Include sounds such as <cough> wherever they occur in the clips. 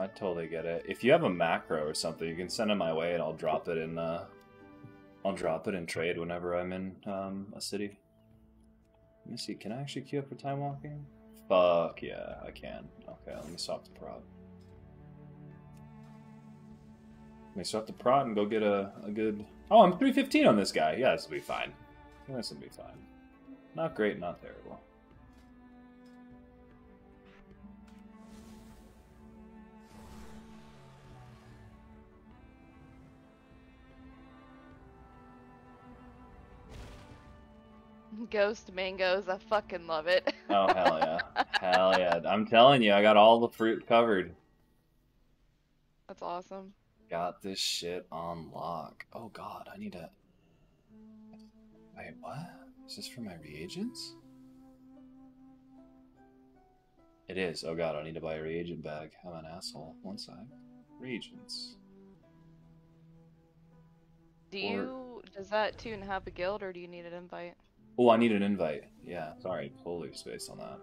I totally get it. If you have a macro or something, you can send it my way, and I'll drop it in. Uh, I'll drop it in trade whenever I'm in um, a city. Let me see. Can I actually queue up for time walking? Fuck yeah, I can. Okay, let me swap the prod. Let me swap the prod and go get a, a good. Oh, I'm 315 on this guy. Yeah, this will be fine. This will be fine. Not great, not terrible. Ghost mangoes, I fucking love it. Oh hell yeah, <laughs> hell yeah! I'm telling you, I got all the fruit covered. That's awesome. Got this shit on lock. Oh god, I need to. Wait, what? Is this for my reagents? It is. Oh god, I need to buy a reagent bag. I'm an asshole. One sec. Reagents. Do Or- you does that tune have a guild or do you need an invite? Oh, I need an invite. Yeah, sorry, totally spaced on that.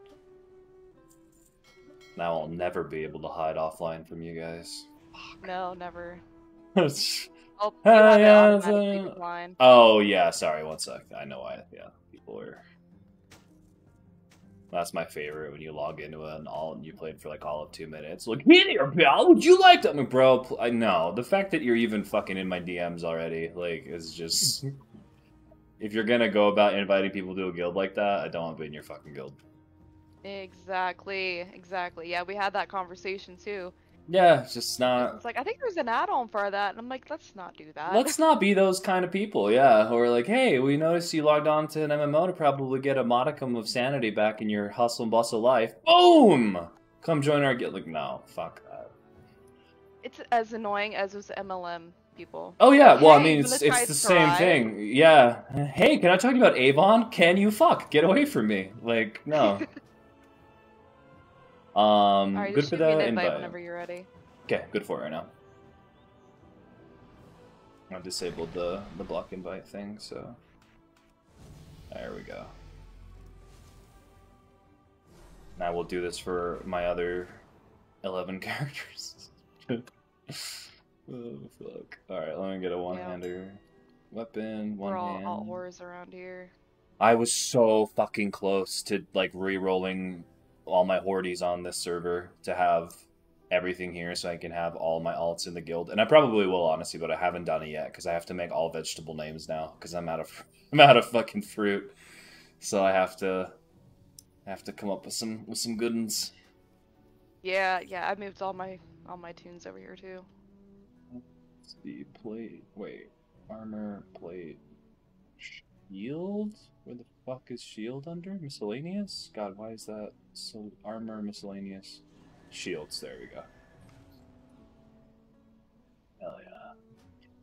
Now I'll never be able to hide offline from you guys. No, never. <laughs> oh Oh, you Ah, yeah, it's, automatically uh, declined. yeah, sorry, one sec. I know why. Yeah, people are. That's my favorite when you log into an all and you played for like all of two minutes. Like, hey there, pal, would you like to? I'm like, bro, pl- I know. The fact that you're even fucking in my DMs already, like, is just. <laughs> if you're gonna go about inviting people to a guild like that, I don't want to be in your fucking guild. Exactly, exactly. Yeah, we had that conversation too. Yeah, it's just not. It's like I think there's an add-on for that, and I'm like, let's not do that. Let's not be those kind of people, yeah. who are like, hey, we noticed you logged on to an MMO to probably get a modicum of sanity back in your hustle and bustle life. Boom! Come join our guild. Like, no, fuck that. It's as annoying as those MLM people. Oh yeah, well, I mean, it's, it's the same Thrive? thing. Yeah. Hey, can I talk to you about Avon? Can you fuck? Get away from me. Like, no. <laughs> um, right, good for the invite invite. whenever you're ready. Okay, good for it right now. I disabled the the block invite thing, so there we go. Now we'll do this for my other eleven <laughs> characters. <laughs> oh fuck! All right, let me get a one-hander weapon. One We're all hand. alt whores around here. I was so fucking close to like re-rolling all my hordes on this server to have everything here so I can have all my alts in the guild. And I probably will honestly, but I haven't done it yet because I have to make all vegetable names now because I'm out of <laughs> I'm out of fucking fruit. So I have to I have to come up with some with some good ones. Yeah, yeah. I moved all my all my tunes over here too. The plate wait, armor plate shield? Where the fuck is shield under? Miscellaneous? God, why is that so armor miscellaneous? Shields, there we go. Hell yeah.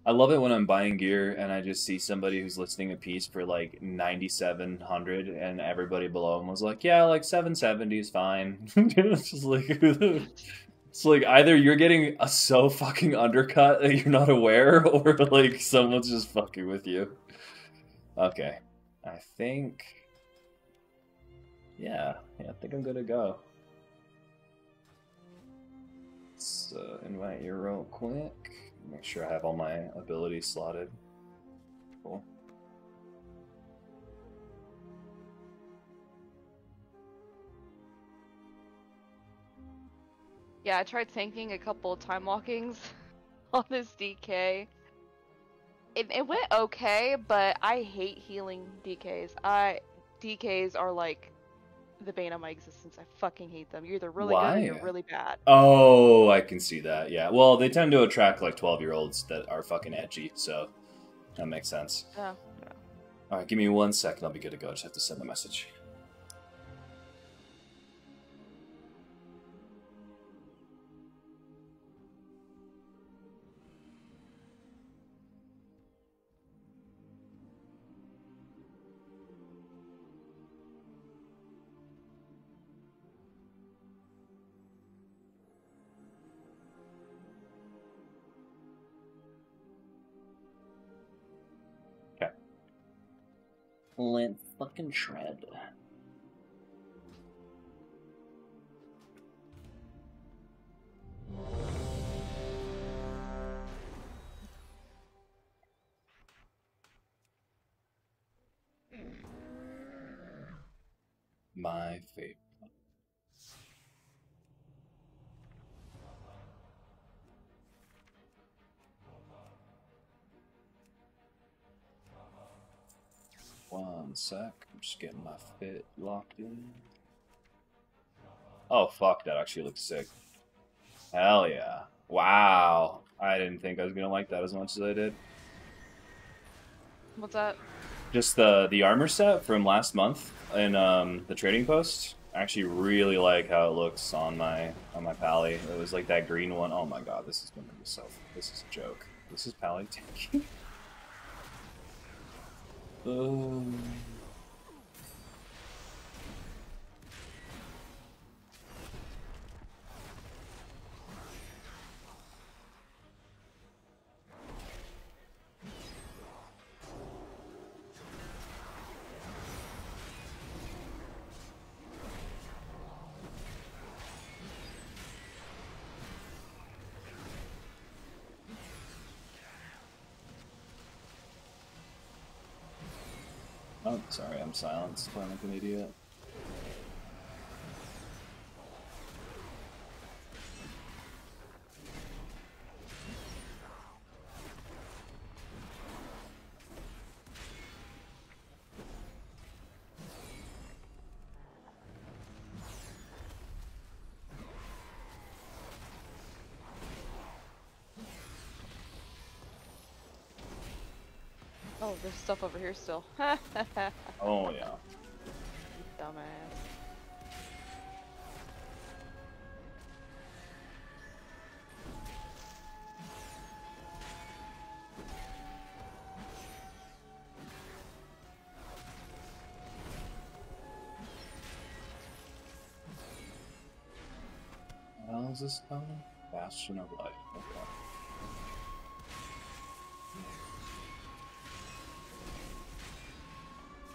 I love it when I'm buying gear and I just see somebody who's listing a piece for like 9700 and everybody below them was like, yeah, like 770 is fine. <laughs> just like, <laughs> <laughs> it's like either you're getting a so fucking undercut that you're not aware <laughs> or like someone's just fucking with you. Okay. I think. Yeah, yeah, I think I'm good to go. Let's uh, invite you real quick. Make sure I have all my abilities slotted. Cool. Yeah, I tried tanking a couple of time walkings <laughs> on this DK. It, it went okay, but I hate healing DKs. I DKs are like the bane of my existence. I fucking hate them. You're either really good or you're really bad. Oh, I can see that. Yeah. Well, they tend to attract like 12 year olds that are fucking edgy, so that makes sense. Yeah. All right, give me one second. I'll be good to go. I just have to send a message. and shred. My favorite. One sec. Just getting my fit locked in. Oh fuck, that actually looks sick. Hell yeah. Wow. I didn't think I was gonna like that as much as I did. What's that? Just the the armor set from last month in um, the trading post. I actually really like how it looks on my on my pally. It was like that green one. Oh my god, this is gonna be so. This is a joke. This is pally tanking. <laughs> um... sorry, I'm silenced. I'm like an idiot. Oh, there's stuff over here still. <laughs> Oh yeah. Dumbass. How is this called? Bastion of Light. Okay.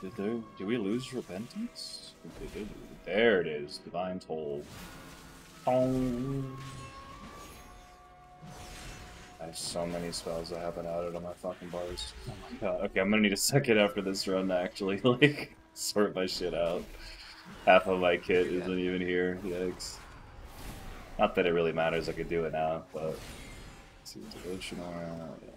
Did there? Did we lose repentance? There it is. Divine toll. Dong. I have so many spells that haven't added on my fucking bars. Oh my god. Okay, I'm gonna need a second after this run to actually <laughs> like sort my shit out. Half of my kit isn't even here. Yikes. Not that it really matters. I could do it now, but. Let's see, devotional. Yeah,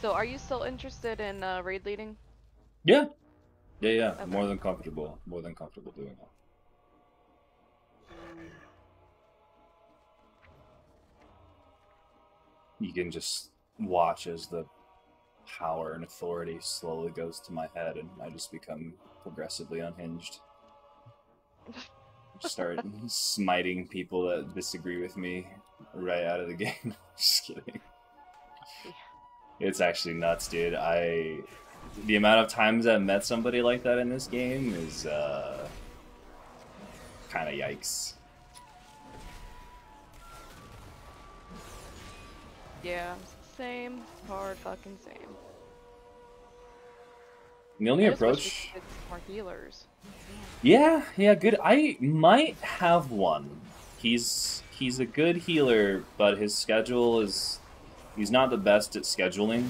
So, are you still interested in uh, raid leading? Yeah. Yeah, yeah. Okay. More than comfortable. More than comfortable doing that. You can just watch as the power and authority slowly goes to my head, and I just become progressively unhinged. Start <laughs> smiting people that disagree with me right out of the game. <laughs> just kidding. It's actually nuts, dude. I the amount of times I've met somebody like that in this game is uh kind of yikes. Yeah, same. Hard fucking same. The only I just wish we approach. more healers. Yeah, yeah, good. I might have one. He's he's a good healer, but his schedule is he's not the best at scheduling.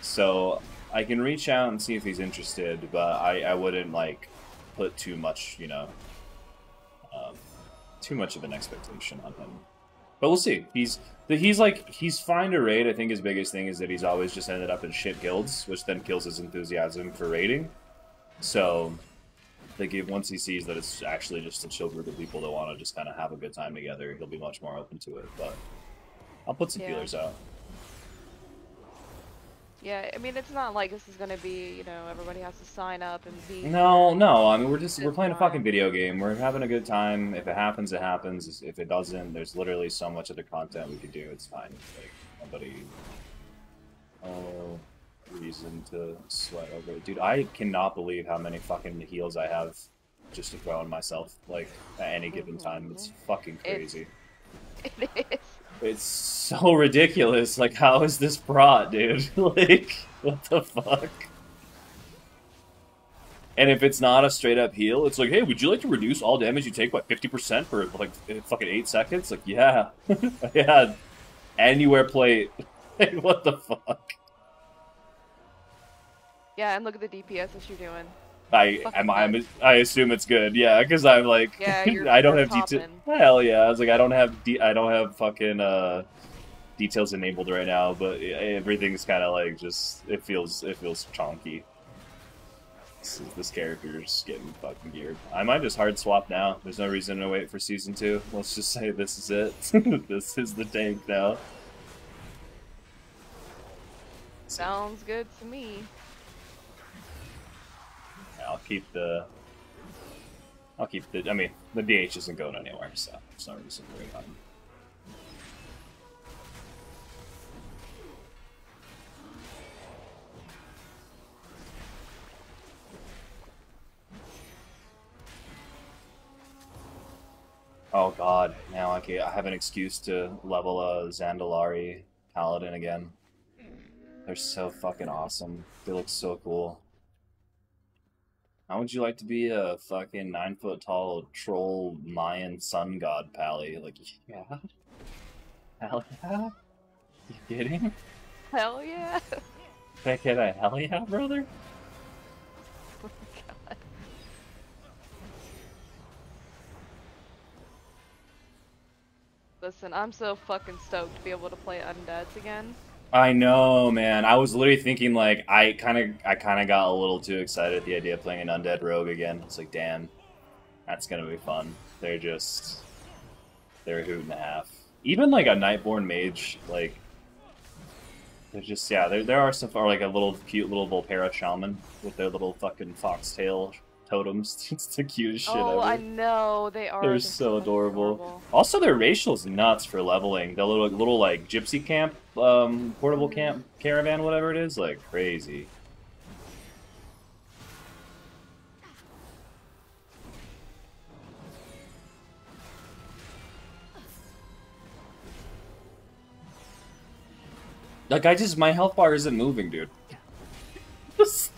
So I can reach out and see if he's interested, but I, I wouldn't like put too much, you know, um, too much of an expectation on him. But we'll see. He's he's like he's fine to raid. I think his biggest thing is that he's always just ended up in shit guilds, which then kills his enthusiasm for raiding. So like if once he sees that it's actually just a chill group of people that want to just kind of have a good time together, he'll be much more open to it. But I'll put some Yeah. feelers out. Yeah, I mean, it's not like this is gonna be, you know, everybody has to sign up and be. No, no. I mean, we're just we're playing a fucking video game. We're having a good time. If it happens, it happens. If it doesn't, there's literally so much other content we could do. It's fine. Like nobody. Oh, reason to sweat over it, dude. I cannot believe how many fucking heals I have just to throw on myself. Like at any given mm-hmm. time, it's fucking It's- crazy. <laughs> It is. It's so ridiculous. Like, how is this brought, dude? <laughs> like, what the fuck? And if it's not a straight up heal, it's like, hey, would you like to reduce all damage you take by 50% for like fucking 8 seconds? Like, yeah. <laughs> yeah. Wear plate. <laughs> like, what the fuck? Yeah, and look at the DPS that you're doing. I Fucking am. I'm. I assume it's good. Yeah, because I'm like, Yeah, <laughs> I don't have detail. popping. Hell yeah! I was like, I don't have. De- I don't have fucking uh, details enabled right now, but everything's kind of like just. It feels. It feels chonky. This, this character's getting fucking geared. I might just hard swap now. There's no reason to wait for season two. Let's just say this is it. <laughs> this is the tank now. Sounds good to me. I'll keep the. I'll keep the. I mean, the DH isn't going anywhere, so there's no reason to worry about him. Oh god, now I, can, I have an excuse to level a Zandalari Paladin again. They're so fucking awesome. They look so cool. How would you like to be a fucking nine foot tall troll Mayan sun god, Pally? Like, yeah? Hell yeah? You kidding? Hell yeah. Heck yeah, hell yeah, brother? Oh my god. Listen, I'm so fucking stoked to be able to play Undeads again. I know, man. I was literally thinking like I kind of, I kind of got a little too excited at the idea of playing an undead rogue again. It's like, damn, that's gonna be fun. They're just, they're a hoot and a half. Even like a Nightborne mage, like, there's just yeah, there there are some or like a little cute little Vulpera shaman with their little fucking foxtail totems. <laughs> It's the cutest shit oh, ever. I know they are. They're so fucking adorable. Also, their racial's nuts for leveling. The little, little like gypsy camp, um, portable camp caravan, whatever it is, like crazy. Like I just, my health bar isn't moving, dude. <laughs>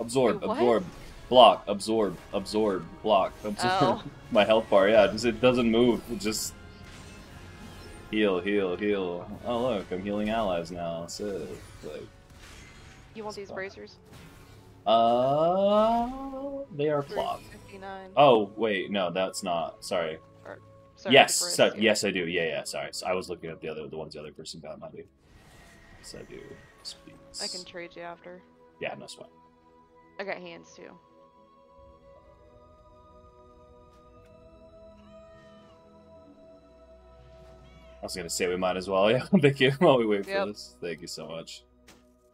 absorb, what? absorb, block, absorb, absorb, block, <laughs> absorb. Oh. My health bar, yeah, just, it doesn't move. It just heal, heal, heal. Oh look, I'm healing allies now. So like, You want these bracers? uh, they are. 359. Oh wait, no, that's not. Sorry. Sorry, yes, so, yes, I do. Yeah, yeah. Sorry, so I was looking at the other, the ones the other person got. My dude. Yes, I do. Speaks. I can trade you after. Yeah, no sweat. I got hands too. I was gonna say we might as well. Yeah, <laughs> thank you. While we wait Yep. for this, thank you so much.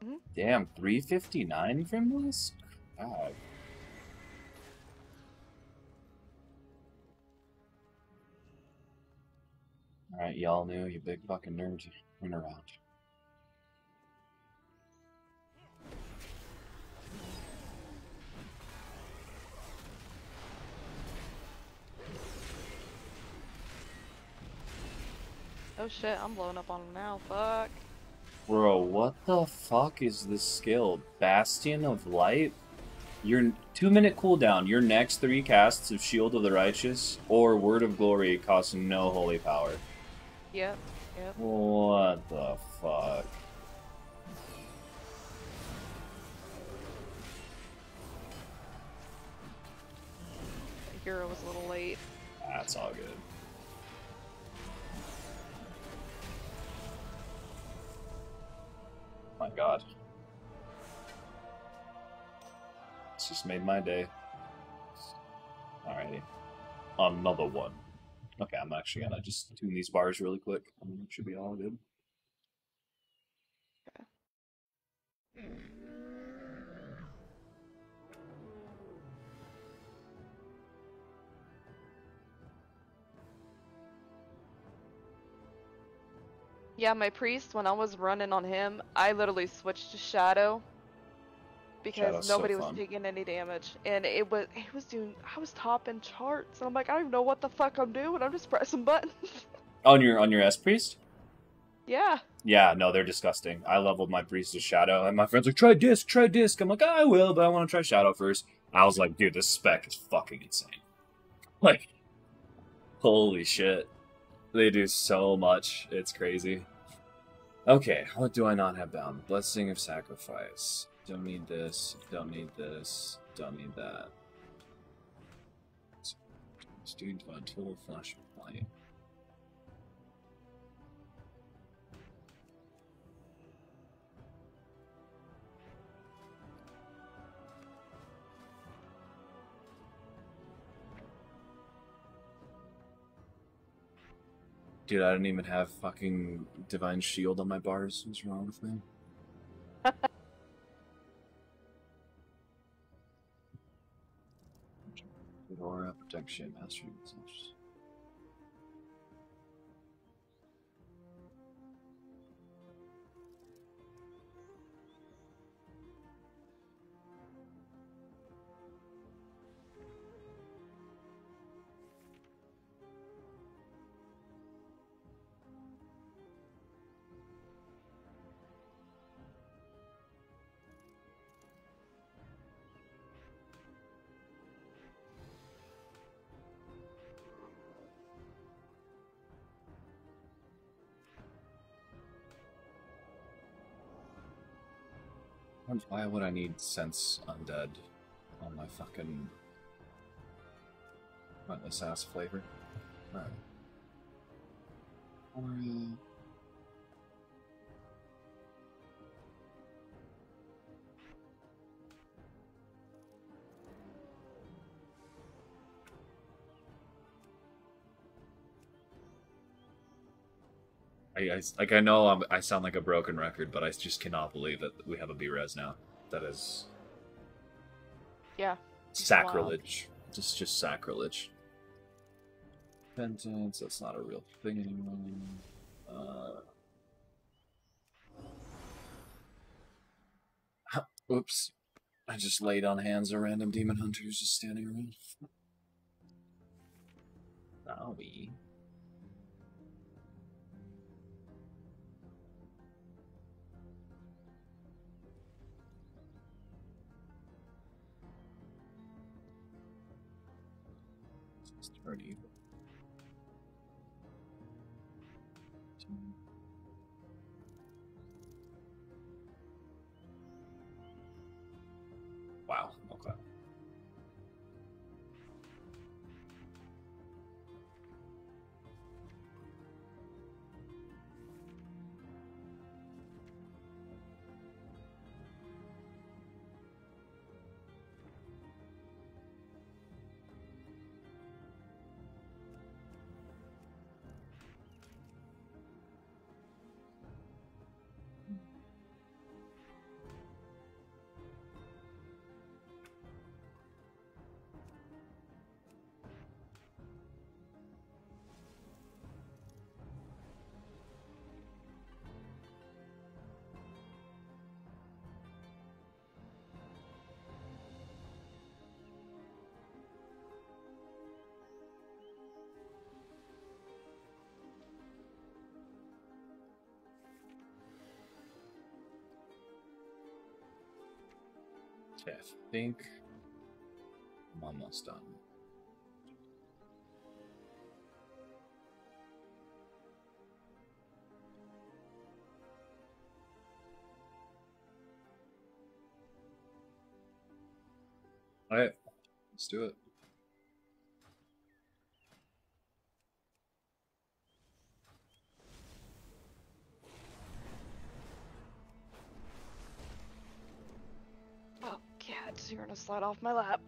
Mhm. Damn, three fifty nine from this. God. All right, y'all knew you big fucking nerds. Run around. Oh shit, I'm blowing up on him now. Fuck. Bro, what the fuck is this skill? Bastion of Light? Your two minute cooldown, your next three casts of Shield of the Righteous or Word of Glory cost no holy power. Yep, yep. What the fuck? The hero was a little late. That's all good. My god. This just made my day. Alrighty. Another one. Okay, I'm actually gonna just tune these bars really quick. Um, it should be all good. Yeah, my priest, when I was running on him, I literally switched to Shadow because Shadow's so nobody was taking any damage, and it was it was doing. I was topping charts, and I'm like, I don't even know what the fuck I'm doing. I'm just <laughs> pressing buttons. On your on your S priest? yeah, Yeah, no, they're disgusting. I leveled my priest to shadow, and my friends like, try disc, try disc. I'm like, I will, but I want to try shadow first. I was like, dude, this spec is fucking insane. Like, holy shit. They do so much. It's crazy. Okay, what do I not have down? Blessing of Sacrifice. Don't need this, don't need this, don't need that. Student on total flash of light. Dude, I didn't even have fucking Divine Shield on my bars. What's wrong with me? <laughs> Protection. Message. Why would I need Sense Undead on my fucking relentless ass flavor? Alright. Or, uh, I, I like I know I'm, I sound like a broken record, but I just cannot believe that we have a B-res now. That is yeah. sacrilege. Just just sacrilege. Repentance, that's not a real thing anymore. Uh, oops. I just laid on hands of random demon hunters just standing around. Wowie. Thirty. Wow. I think I'm almost done. All right, let's do it. Slide off my lap.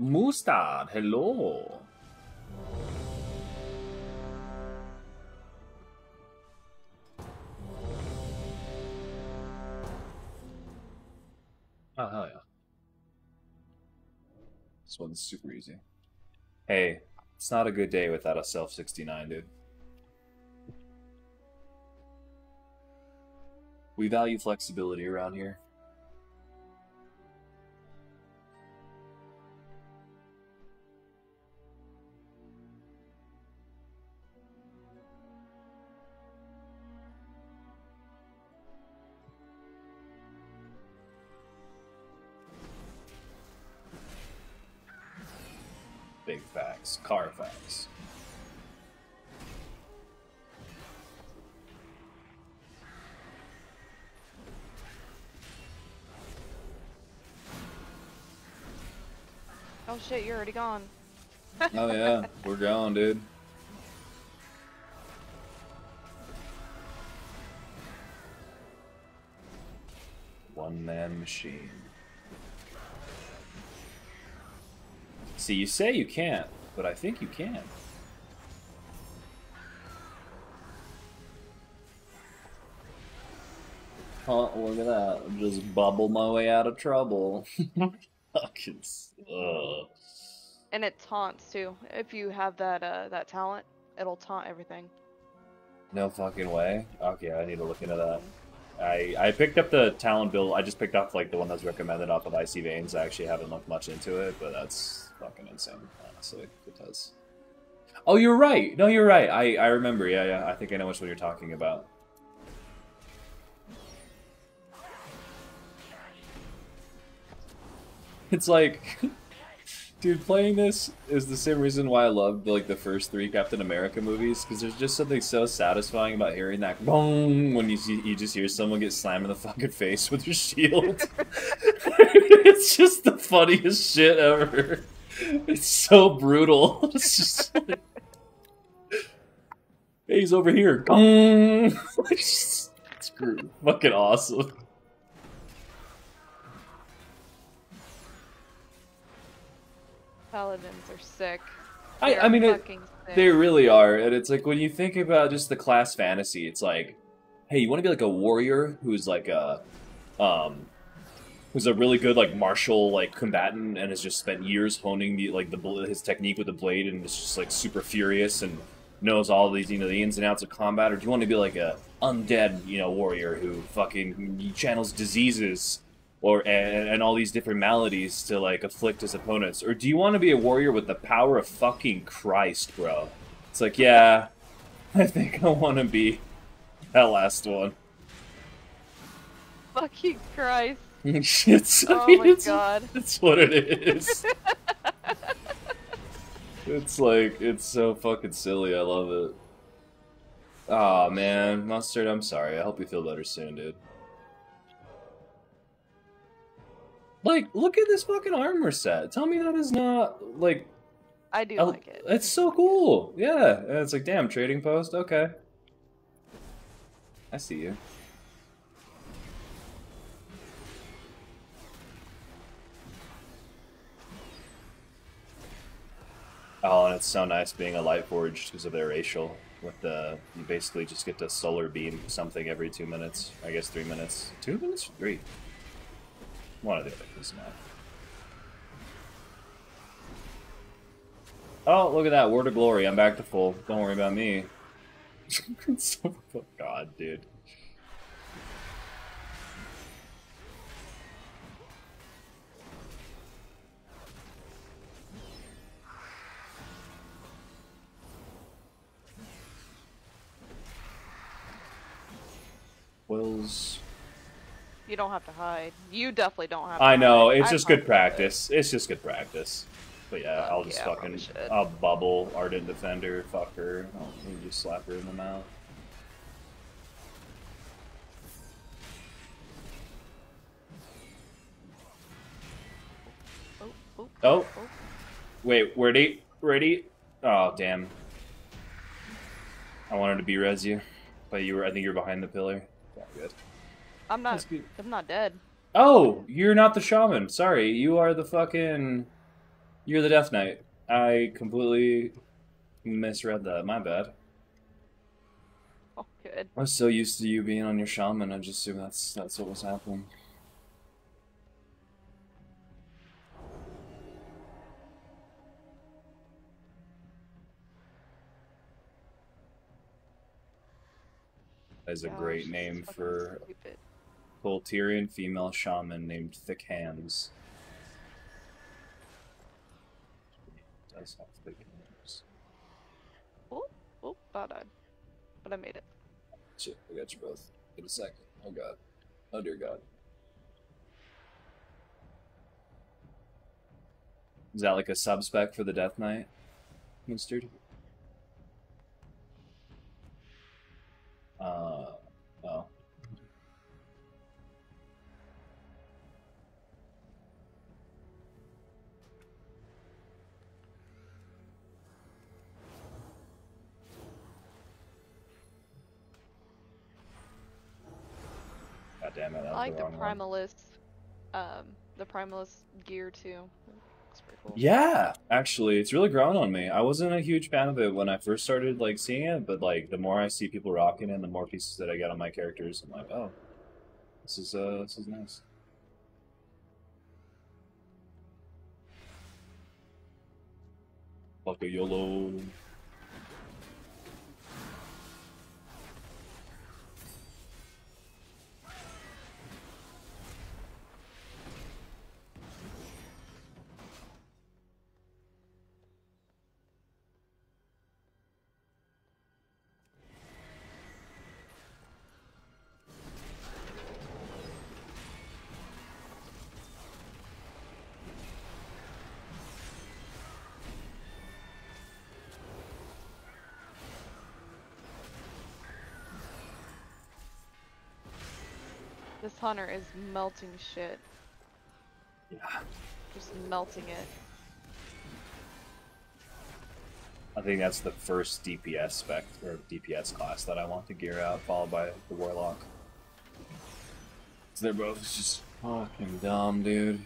Mustard, hello. Oh, hell yeah. This one's super easy. Hey, it's not a good day without a self 69, dude. We value flexibility around here. Shit, you're already gone. Oh yeah, <laughs> we're going, dude. One man machine. See, you say you can't, but I think you can. Oh, look at that. Just bubble my way out of trouble. <laughs> Fucking. Ugh. And it taunts too. If you have that uh that talent, it'll taunt everything. No fucking way. Okay, I need to look into that. I I picked up the talent build. I just picked up like the one that's recommended off of Icy Veins. I actually haven't looked much into it, but that's fucking insane. Honestly, it does. Oh, you're right. No, you're right. I I remember. Yeah, yeah. I think I know which one you're talking about. <laughs> It's like, <laughs> dude, playing this is the same reason why I loved like the first three Captain America movies because there's just something so satisfying about hearing that boom when you see you just hear someone get slammed in the fucking face with your shield. <laughs> <laughs> it's just the funniest shit ever. It's so brutal. <laughs> It's just like, hey, he's over here. Gong. it's it's gr- fucking awesome. Paladins are sick. I, They I are mean, it, sick. They really are, and it's like when you think about just the class fantasy, it's like, hey, you want to be like a warrior who's like a, um, who's a really good like martial like combatant and has just spent years honing the like the his technique with the blade and is just like super furious and knows all these you know the ins and outs of combat, or do you want to be like a undead you know warrior who fucking channels diseases? Or and, and all these different maladies to like afflict his opponents, or do you want to be a warrior with the power of fucking Christ, bro? It's like, yeah, <laughs> I think I want to be that last one. Fucking Christ. <laughs> it's, I Oh mean, <laughs> my it's, god. it's what it is. it's like it's so fucking silly. I love it. Oh man, mustard. I'm sorry. I hope you feel better soon, dude. Like, look at this fucking armor set. Tell me that is not like I do Oh, like it. It's so cool. Yeah. And it's like, damn, trading post. Okay. I see you. Oh, and it's so nice being a Light Forge because of their racial. With the you basically just get to solar beam something every two minutes. I guess three minutes. Two minutes? Three. One of the other not. Oh, look at that. Word of glory. I'm back to full. Don't worry about me. oh <laughs> God, dude. Wills. You don't have to hide. You definitely don't have. to I know. hide. It's I'm just good practice. It's just good practice. But yeah, I'll just yeah, fucking. I'll bubble Ardent Defender, fuck her. Oh, I'll just slap her in the mouth. it. Oh, oh, Oh. Wait, where'd he? Where'd? Oh damn! I wanted to be res you, but you were. I think you're behind the pillar. Yeah, good. I'm not. I'm not dead. Oh, you're not the shaman. Sorry, you are the fucking. You're the Death Knight. I completely misread that. My bad. Oh, good. I was so used to you being on your shaman. I just assumed that's that's what was happening. That is a Gosh, great name for stupid. Volturian female shaman named Thick Hands. Does have thick hands. Oh, oh, about died, but I made it. Shit, I got you both. In a second. Oh god. Oh dear god. Is that like a sub spec for the Death Knight? Mustard? Uh like the primalist, um, the primalist gear too. Cool. Yeah, actually, it's really grown on me. I wasn't a huge fan of it when I first started like seeing it, but like the more I see people rocking it, the more pieces that I get on my characters, I'm like, oh, this is uh, this is nice. Fuck a YOLO. Hunter is melting shit. Yeah. Just melting it. I think that's the first DPS spec or DPS class that I want to gear out, followed by the Warlock. 'Cause they're both just fucking dumb, dude.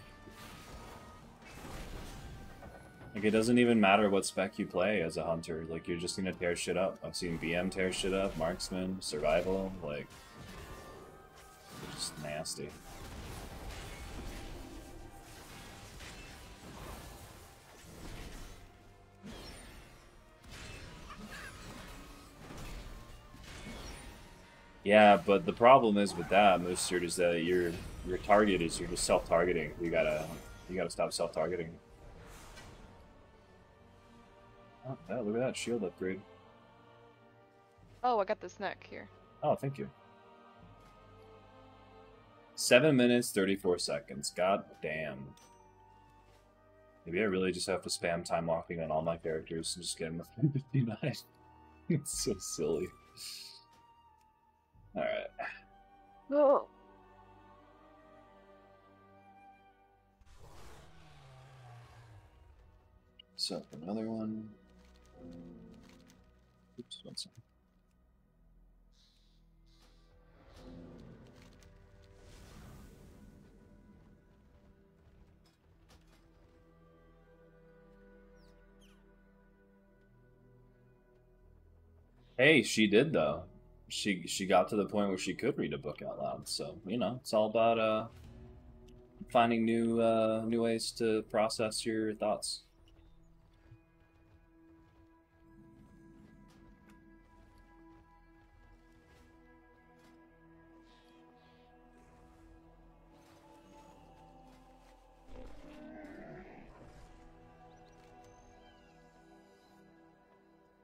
Like it doesn't even matter what spec you play as a hunter. Like you're just gonna tear shit up. I've seen BM tear shit up, marksman, survival, like just nasty. Yeah, but the problem is with that, Mustard, is that your your target is you're just self-targeting. You gotta you gotta stop self-targeting. Oh, look at that shield upgrade. Oh, I got this neck here. Oh, thank you. Seven minutes, 34 seconds. God damn. Maybe I really just have to spam time walking on all my characters and just get them with <laughs> 59. it's so silly. Alright. Oh. So, another one. Oops, one second. Hey, she did though. She she got to the point where she could read a book out loud. So you know, it's all about uh finding new uh new ways to process your thoughts.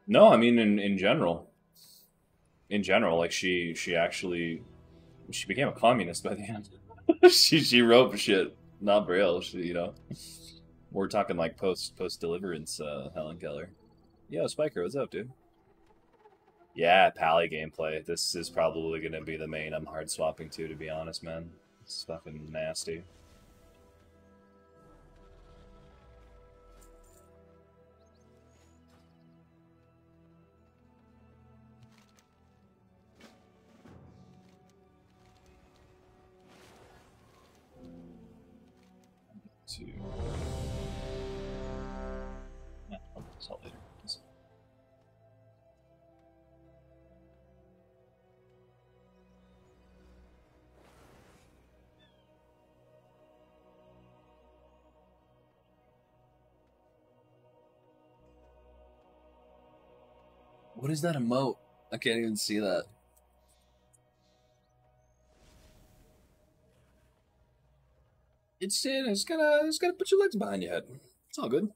No, I mean in in general. In general, like she she actually she became a communist by the end. <laughs> she she wrote shit, not braille. She, you know, we're talking like post post deliverance. Uh, Helen Keller. Yo, Spiker, what's up, dude? Yeah, Pally gameplay. This is probably gonna be the main I'm hard swapping to. To be honest, man, it's fucking nasty. What is that emote? I can't even see that. It's it's gotta it's gotta put your legs behind your head. It's all good.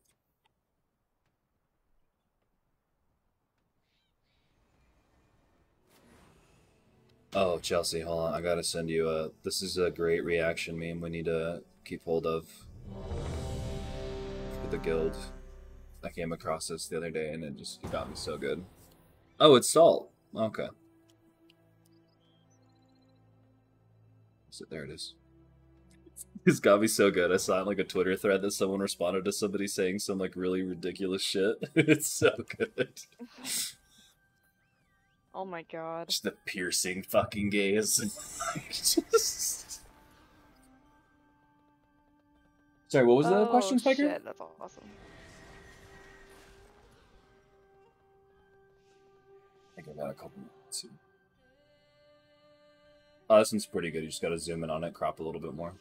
Oh, Chelsea, hold on. I gotta send you a. This is a great reaction meme we need to keep hold of for the guild. I came across this the other day and it just got me so good. Oh, it's salt. Okay. So there it is. <laughs> It's got me so good. I saw in like a Twitter thread that someone responded to somebody saying some like really ridiculous shit. <laughs> it's so good. <laughs> Oh my god. Just the piercing fucking gaze. Just- Sorry, what was the oh, question, Spiker? Shit, that's awesome. I think a couple more too. Oh, this one's pretty good. You just gotta zoom in on it, crop a little bit more.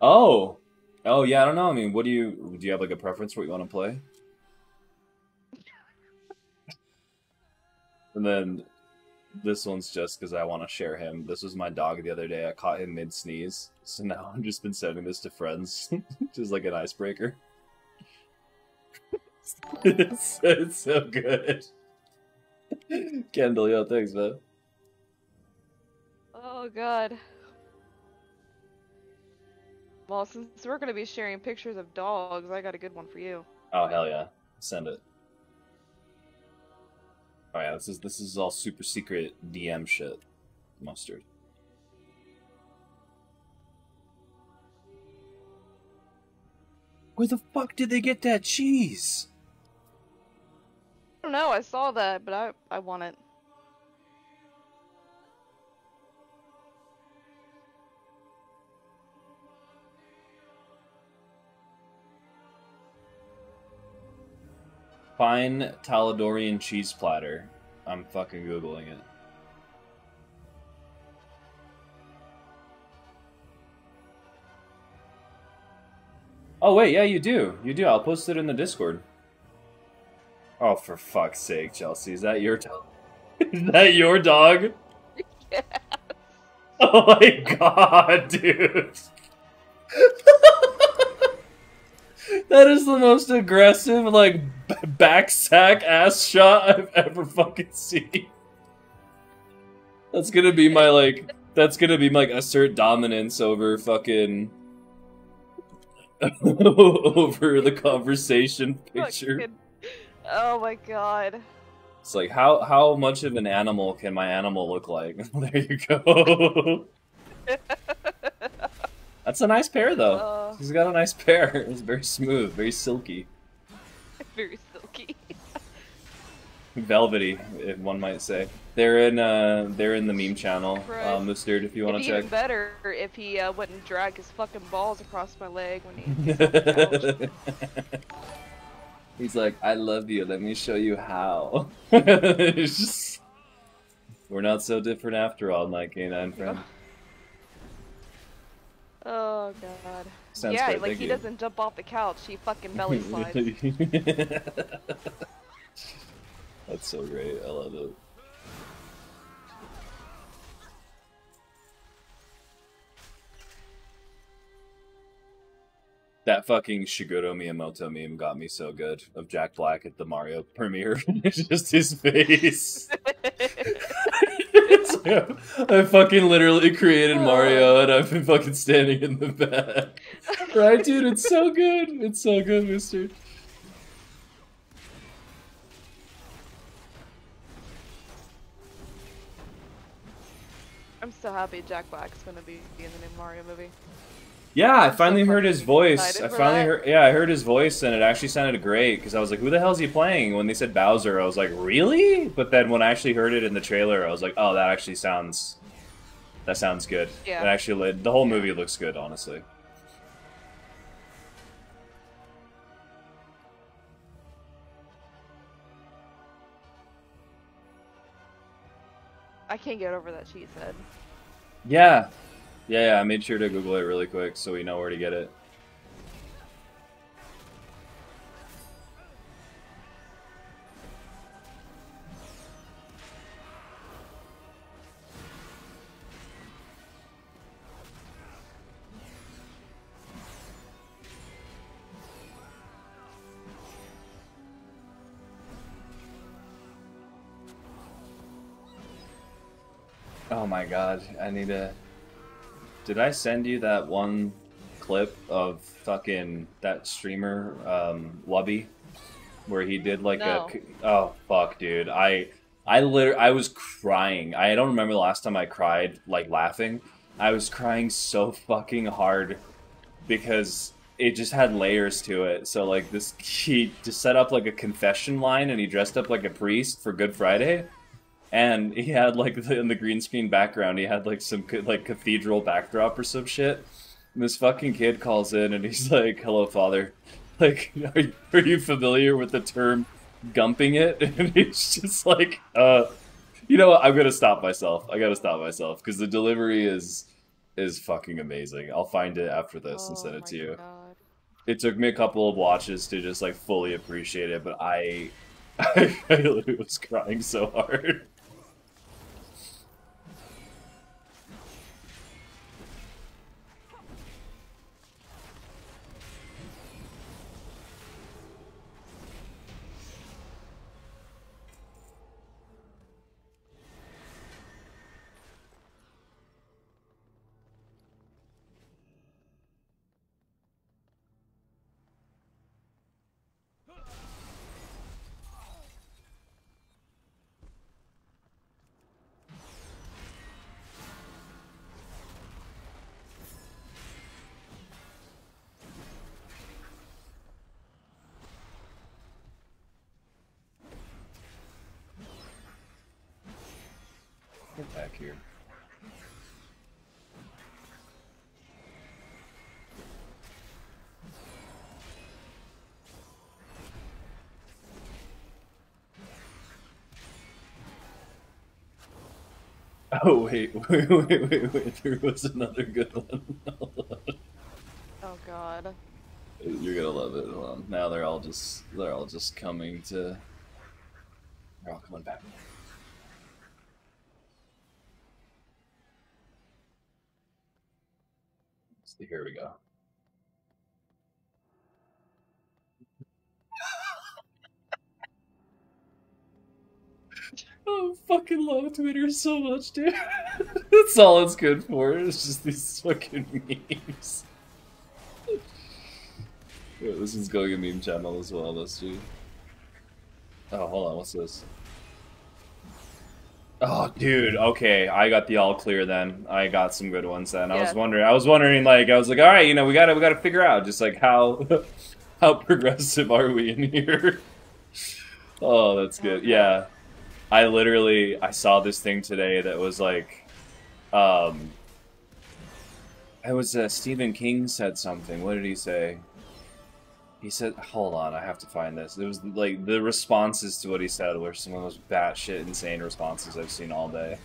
Oh, oh yeah. I don't know. I mean, what do you do? You have like a preference for what you want to play? <laughs> and then this one's just because I want to share him. This was my dog the other day. I caught him mid sneeze, so now <laughs> I've just been sending this to friends, <laughs> just like an icebreaker. <laughs> it's, it's so good. Kendall, yo, thanks, man. Oh god. Well, since we're gonna be sharing pictures of dogs, I got a good one for you. Oh hell yeah, send it. Oh yeah, this is this is all super secret DM shit. Mustard. Where the fuck did they get that cheese? I don't know, I saw that, but I I want it. Fine Taladorian cheese platter. I'm fucking googling it. Oh wait, yeah, you do. You do. I'll post it in the Discord. Oh, for fuck's sake, Chelsea, is that your dog? <laughs> is that your dog? Yeah. <laughs> Oh my god, dude. <laughs> that is the most aggressive, like, b- back sack ass shot I've ever fucking seen. That's gonna be my, like, that's gonna be like assert dominance over fucking. over the conversation picture. Oh my god. It's like how how much of an animal can my animal look like? <laughs> there you go. <laughs> That's a nice pair though. Uh, He's got a nice pair. <laughs> It's very smooth, very silky, very silky. velvety, if one might say. They're in uh they're in the meme channel, uh, Right. Mustard. If you want to check. even better if he uh, wouldn't drag his fucking balls across my leg when he. He's like, I love you. Let me show you how. <laughs> just, we're not so different after all, my canine friend. Oh god. Sounds yeah, like he you. doesn't jump off the couch. He fucking belly slides. <laughs> That's so great. I love it. That fucking Shigeru Miyamoto meme got me so good of Jack Black at the Mario premiere. <laughs> it's just his face. <laughs> I fucking literally created Mario oh. and I've been fucking standing in the back. Right, dude? It's so good. It's so good, mister. I'm so happy Jack Black's gonna be in the new Mario movie. Yeah, I finally heard his voice. I finally heard. Yeah, I heard his voice, and it actually sounded great. Because I was like, "Who the hell's he playing?" When they said Bowser, I was like, "Really?" But then when I actually heard it in the trailer, I was like, "Oh, that actually sounds. That sounds good. Yeah. It actually, the whole movie looks good, honestly." I can't get over that she said. Yeah, yeah, yeah. I made sure to Google it really quick so we know where to get it. Oh my god, I need to. Did I send you that one clip of fucking that streamer, um, Lubby, where he did like No. a? Oh fuck, dude! I I literally I was crying. I don't remember the last time I cried like laughing. I was crying so fucking hard because it just had layers to it. So like this, he just set up like a confession line, and he dressed up like a priest for Good Friday and he had like the, in the green screen background he had like some like cathedral backdrop or some shit. And this fucking kid calls in and he's like hello father. <laughs> Like are you, are you familiar with the term gumping it? <laughs> And he's just like uh you know what? I'm gonna stop myself. I gotta stop myself because the delivery is is fucking amazing. I'll find it after this and Oh send it to you. God. it took me a couple of watches to just like fully appreciate it but i <laughs> i, was crying so hard <laughs> Oh wait, <laughs> wait, wait, wait, wait! There was another good one. <laughs> Oh god. You're gonna love it. Now they're all just they're all just coming to. They're all coming back. So here we go. Fucking love Twitter so much, dude. <laughs> That's all it's good for. It's just these fucking memes. Yeah, this is going a meme channel as well, dude. Oh, hold on, what's this? Oh, dude. Okay, I got the all clear then. I got some good ones then. I was wondering. I was wondering, like, I was like, all right, you know, we gotta, we gotta figure out just like how, <laughs> how progressive are we in here? <laughs> Oh, that's good. Yeah, I literally, I saw this thing today that was like, um, it was uh, Stephen King said something. What did he say? He said, "Hold on, I have to find this." It was like the responses to what he said were some of the most batshit insane responses I've seen all day.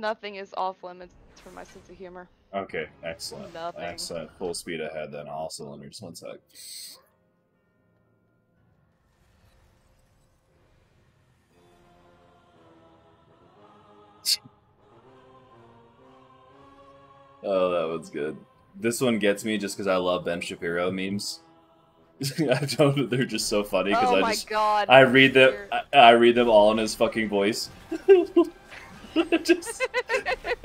Nothing is off limits for my sense of humor. Okay, excellent. Nothing. Excellent. Full speed ahead then, all cylinders. One sec. <laughs> oh, that was good. This one gets me just because I love Ben Shapiro memes. <laughs> I don't. They're just so funny because oh I just god. I read them. I, I read them all in his fucking voice. <laughs> <laughs> Just-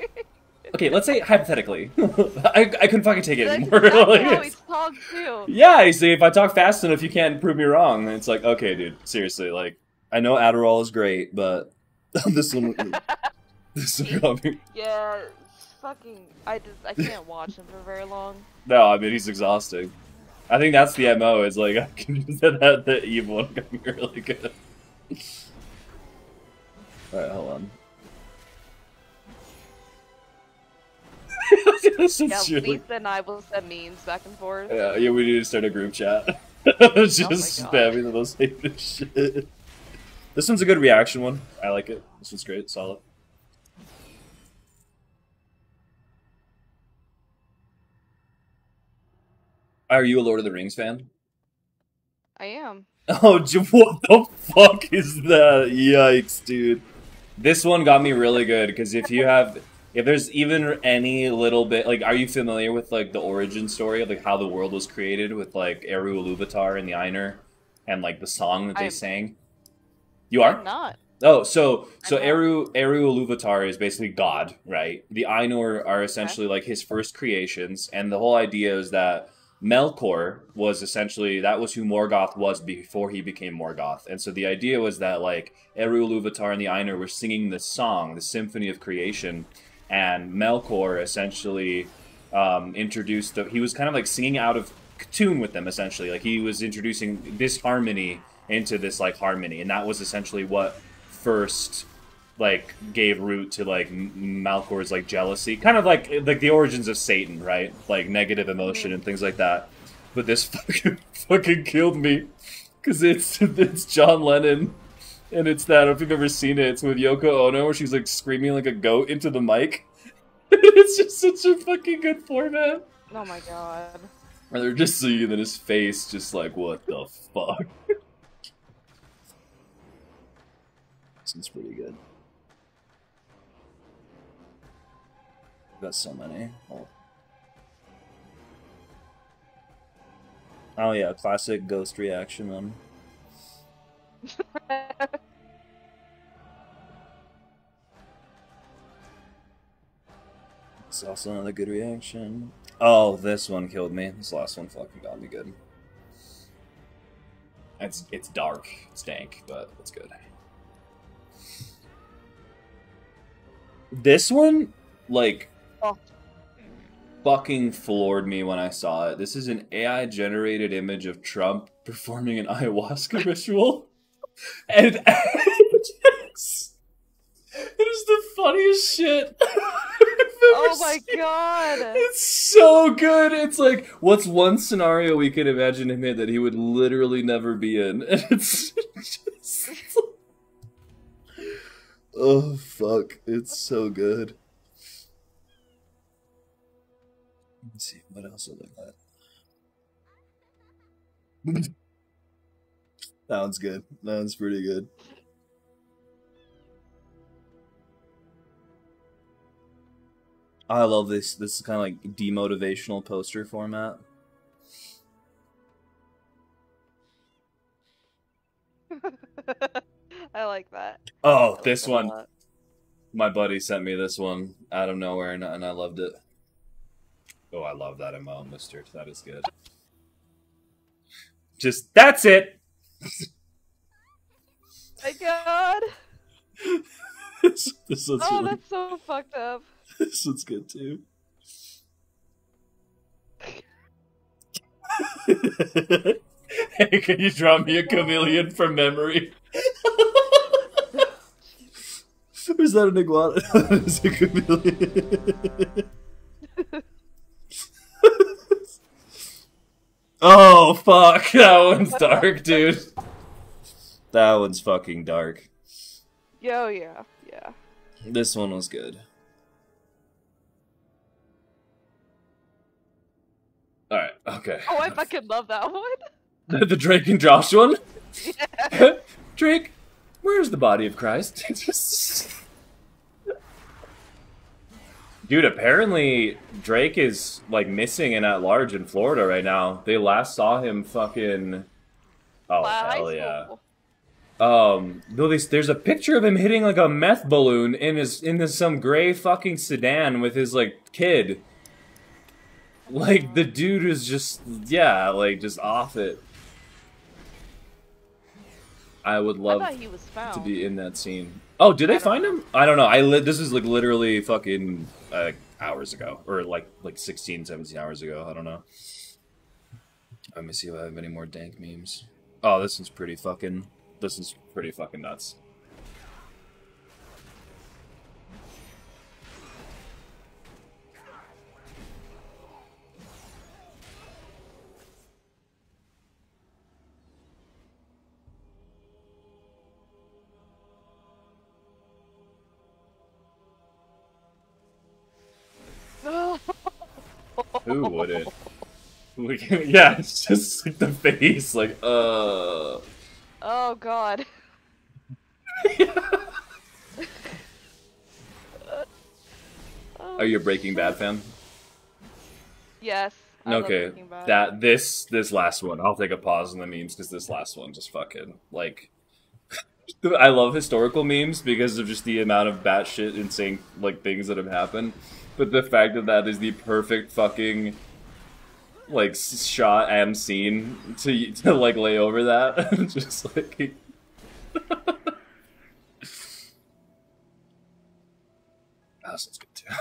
<laughs> okay, let's say hypothetically, <laughs> I, I couldn't fucking take it That's anymore. exactly Like, how he talks too. yeah, you see, if I talk fast enough, you can't prove me wrong. And it's like, okay, dude, seriously, like, I know Adderall is great, but this one, this one got me. Yeah, fucking. I just I can't watch him for very long. No, I mean he's exhausting. I think that's the mo. Is like I can use that the Eve one got me really good. All right, hold on. <laughs> Yeah, Lisa and I will send memes back and forth. yeah, yeah, we need to start a group chat. <laughs> Oh Just God. spamming the most famous <laughs> shit. This one's a good reaction one. I like it. This one's great, solid. Are you a Lord of the Rings fan? I am. Oh, what the fuck is that? Yikes, dude. This one got me really good because if you have, if there's even any little bit, like, are you familiar with like the origin story of like how the world was created with like Eru Iluvatar and the Ainur, and like the song that they I'm- sang? You are I'm not. Oh, so so Eru Eru Iluvatar is basically God, right? The Ainur are essentially like his first creations, and the whole idea is that Melkor was essentially that was who Morgoth was before he became Morgoth, and so the idea was that like Eru Iluvatar and the Ainur were singing this song, the symphony of creation, and Melkor essentially um, introduced the, he was kind of like singing out of tune with them essentially. Like he was introducing this harmony into this like harmony and that was essentially what first like gave root to like M- Melkor's like jealousy. Kind of like like the origins of Satan right? Like negative emotion and things like that. But this <laughs> fucking fucking killed me because it's <laughs> it's John Lennon and it's that I don't know if you've ever seen it it's with Yoko Ono where she's like screaming like a goat into the mic <laughs> it's just such a fucking good format Oh my god. and they're just seeing in his face, just like, what the fuck? <laughs> this is pretty good. Got so many. Oh. oh yeah, classic ghost reaction one. Um. <laughs> It's also another good reaction. Oh, this one killed me. This last one fucking got me good. It's it's dark, it's dank, but it's good. This one, like, Oh. fucking floored me when I saw it. This is an AI generated image of Trump <laughs> performing an ayahuasca <laughs> ritual, and it's, <laughs> it is the funniest shit. Oh my seen. god. It's so good. It's like, what's one scenario we could imagine him in that he would literally never be in? <laughs> And it's just. oh, fuck. It's so good. Let's see, what else like that? that one's good. That one's pretty good. I love this. This is kind of like demotivational poster format. <laughs> I like that. Oh, like this that one. My buddy sent me this one out of nowhere, and, and I loved it. Oh, I love that emo, Mister. That is good. Just that's it. My god. <laughs> this, this Oh, that's so fucked up. <laughs> this one's good too. hey, <laughs> can you draw me a chameleon from memory? Who's <laughs> is that an iguana? it's a chameleon. oh, fuck. That one's dark, dude. That one's fucking dark. Yo, yeah, yeah. This one was good. Alright, okay. Oh, I fucking love that one. <laughs> The, the Drake and Josh one? <laughs> Drake, where's the body of Christ? <laughs> Dude, apparently Drake is like missing and at large in Florida right now. They last saw him fucking. Oh Wow, hell yeah! Um, though there's, there's a picture of him hitting like a meth balloon in his in this some gray fucking sedan with his like kid. Like the dude is just yeah, like just off it. I would love thought he was found. to be in that scene. Oh, did I they find him? I don't know. I li- this is like literally fucking uh, hours ago, or like like 16, 17 hours ago. I don't know. Let me see if I have any more dank memes. Oh, this one's pretty fucking. This is pretty fucking nuts. Who wouldn't? <laughs> Yeah, it's just like the face, like uh. oh god. Are you a Breaking Bad fan? Yes. I okay, that this this last one, I'll take a pause in the memes because this last one just fucking like. I love historical memes because of just the amount of batshit insane like things that have happened, but the fact that that is the perfect fucking like shot and scene to <laughs> to like lay over that, <laughs> just like. <laughs> That sounds good too.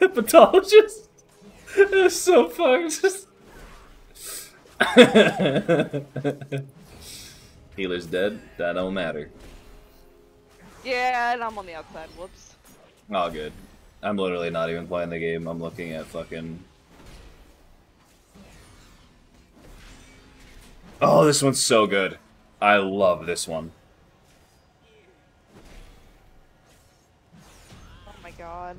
Hepatologist? That's so fucked. Healer's dead. That don't matter. Yeah, and I'm on the outside. Whoops. All good. I'm literally not even playing the game. I'm looking at fucking. Oh, this one's so good. I love this one. God.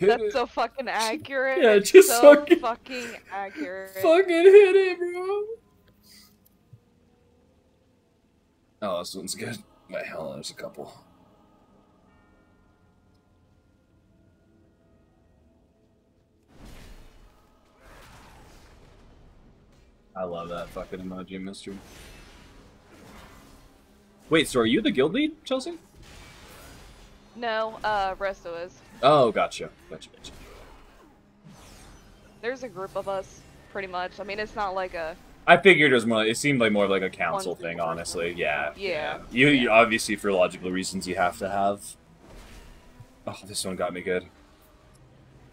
That's so fucking accurate. Yeah, It's just so fucking- fucking accurate. Fucking hit it, bro. Oh, this one's good. Wait, hell, there's a couple. I love that fucking emoji mystery. Wait, so are you the guild lead, Chelsea? No, uh, Resto is. Oh, gotcha. Gotcha, gotcha. There's a group of us, pretty much. I mean, it's not like a. I figured it was more. It seemed like more of like a council thing, honestly. Yeah. Yeah. You, you obviously for logical reasons you have to have. Oh, this one got me good.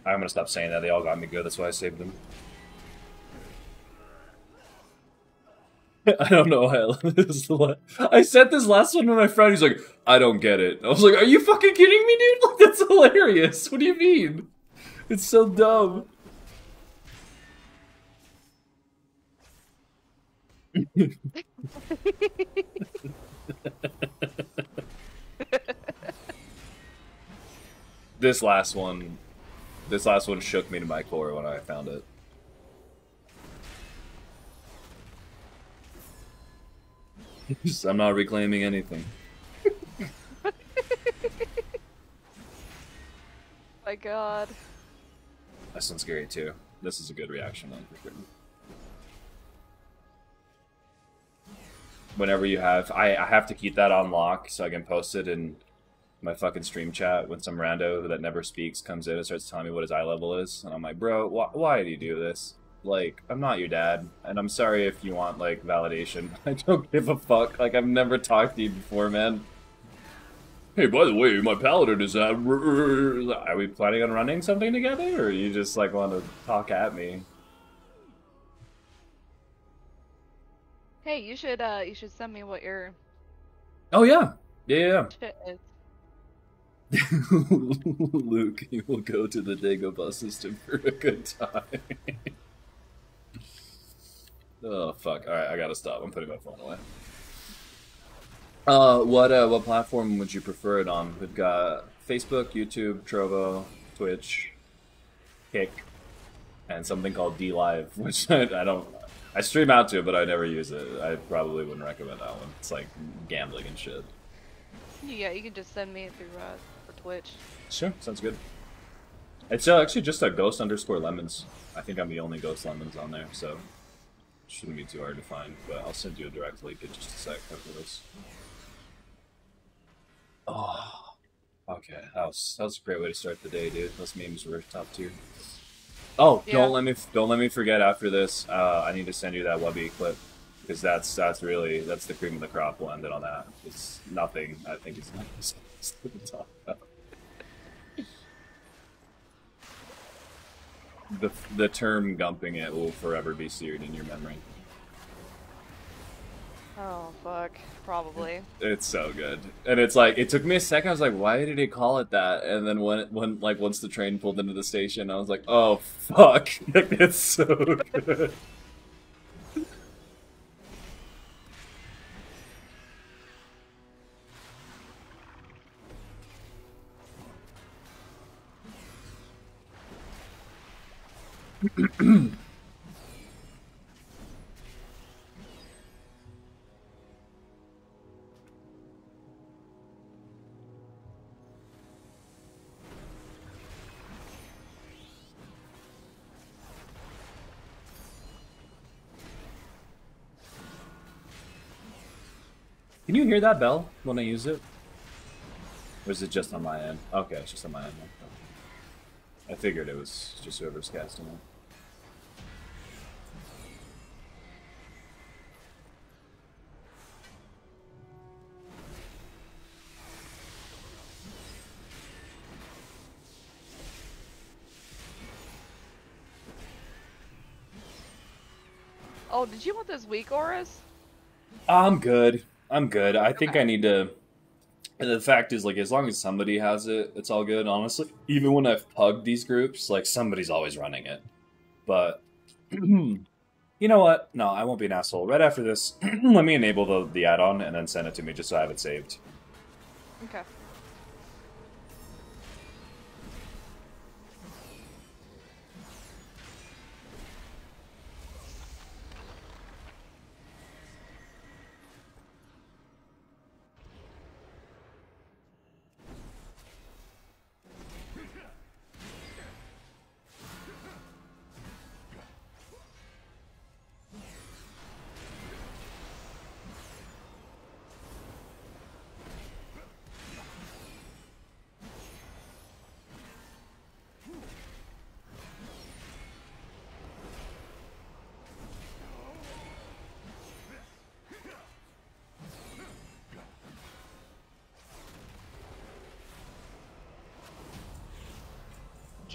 I'm gonna stop saying that. They all got me good. That's why I saved them. <laughs> I don't know why I I sent this last one to my friend. He's like, I don't get it. I was like, Are you fucking kidding me, dude? <laughs> Like, that's hilarious. What do you mean? It's so dumb. <laughs> this last one this last one shook me to my core when I found it. <laughs> I'm not reclaiming anything. <laughs> My god. This one's scary too. This is a good reaction on for sure. Whenever you have, I, I have to keep that on lock so I can post it in my fucking stream chat when some rando that never speaks comes in and starts telling me what his eye level is, and I'm like, bro, wh- why do you do this? Like, I'm not your dad, and I'm sorry if you want like validation. <laughs> I don't give a fuck. Like, I've never talked to you before, man. Hey, by the way, my paladin is at. Are we planning on running something together, or you just like want to talk at me? Hey, you should uh you should send me what your Oh yeah, yeah, yeah. <laughs> Luke, you will go to the Dagobah system for a good time. <laughs> oh fuck! All right, I gotta stop. I'm putting my phone away. Uh, what uh, what platform would you prefer it on? We've got Facebook, YouTube, Trovo, Twitch, Kick, and something called D Live, <laughs> which I, I don't. I stream out to, but I never use it. I probably wouldn't recommend that one. It's like gambling and shit. Yeah, you can just send me it through uh for Twitch. Sure, sounds good. It's uh, actually just a ghost underscore lemons. I think I'm the only ghost lemons on there, so shouldn't be too hard to find. But I'll send you a direct link in just a sec after this. Oh, okay. That was that was a great way to start the day, dude. Those memes were top tier. Oh, Yeah. don't let me don't let me forget after this. Uh, I need to send you that Webby clip because that's that's really that's the cream of the crop. We'll end it on that. It's nothing. I think it's nice to talk about. The the term gumping it will forever be seared in your memory. Oh fuck, probably. It's so good, and it's like it took me a second. I was like, "Why did he call it that?" And then when when like once the train pulled into the station, I was like, "Oh fuck!" <laughs> It's so good. <clears throat> Can you hear that bell when I use it? Or is it just on my end? Okay, it's just on my end. I figured it was just whoever's casting it. Oh, did you want those WeakAuras? I'm good. I'm good. I think I need to. And The fact is, like, as long as somebody has it, it's all good. Honestly, even when I've pugged these groups, like somebody's always running it. But <clears throat> you know what? No, I won't be an asshole. Right after this, <clears throat> let me enable the the add-on and then send it to me just so I have it saved. Okay.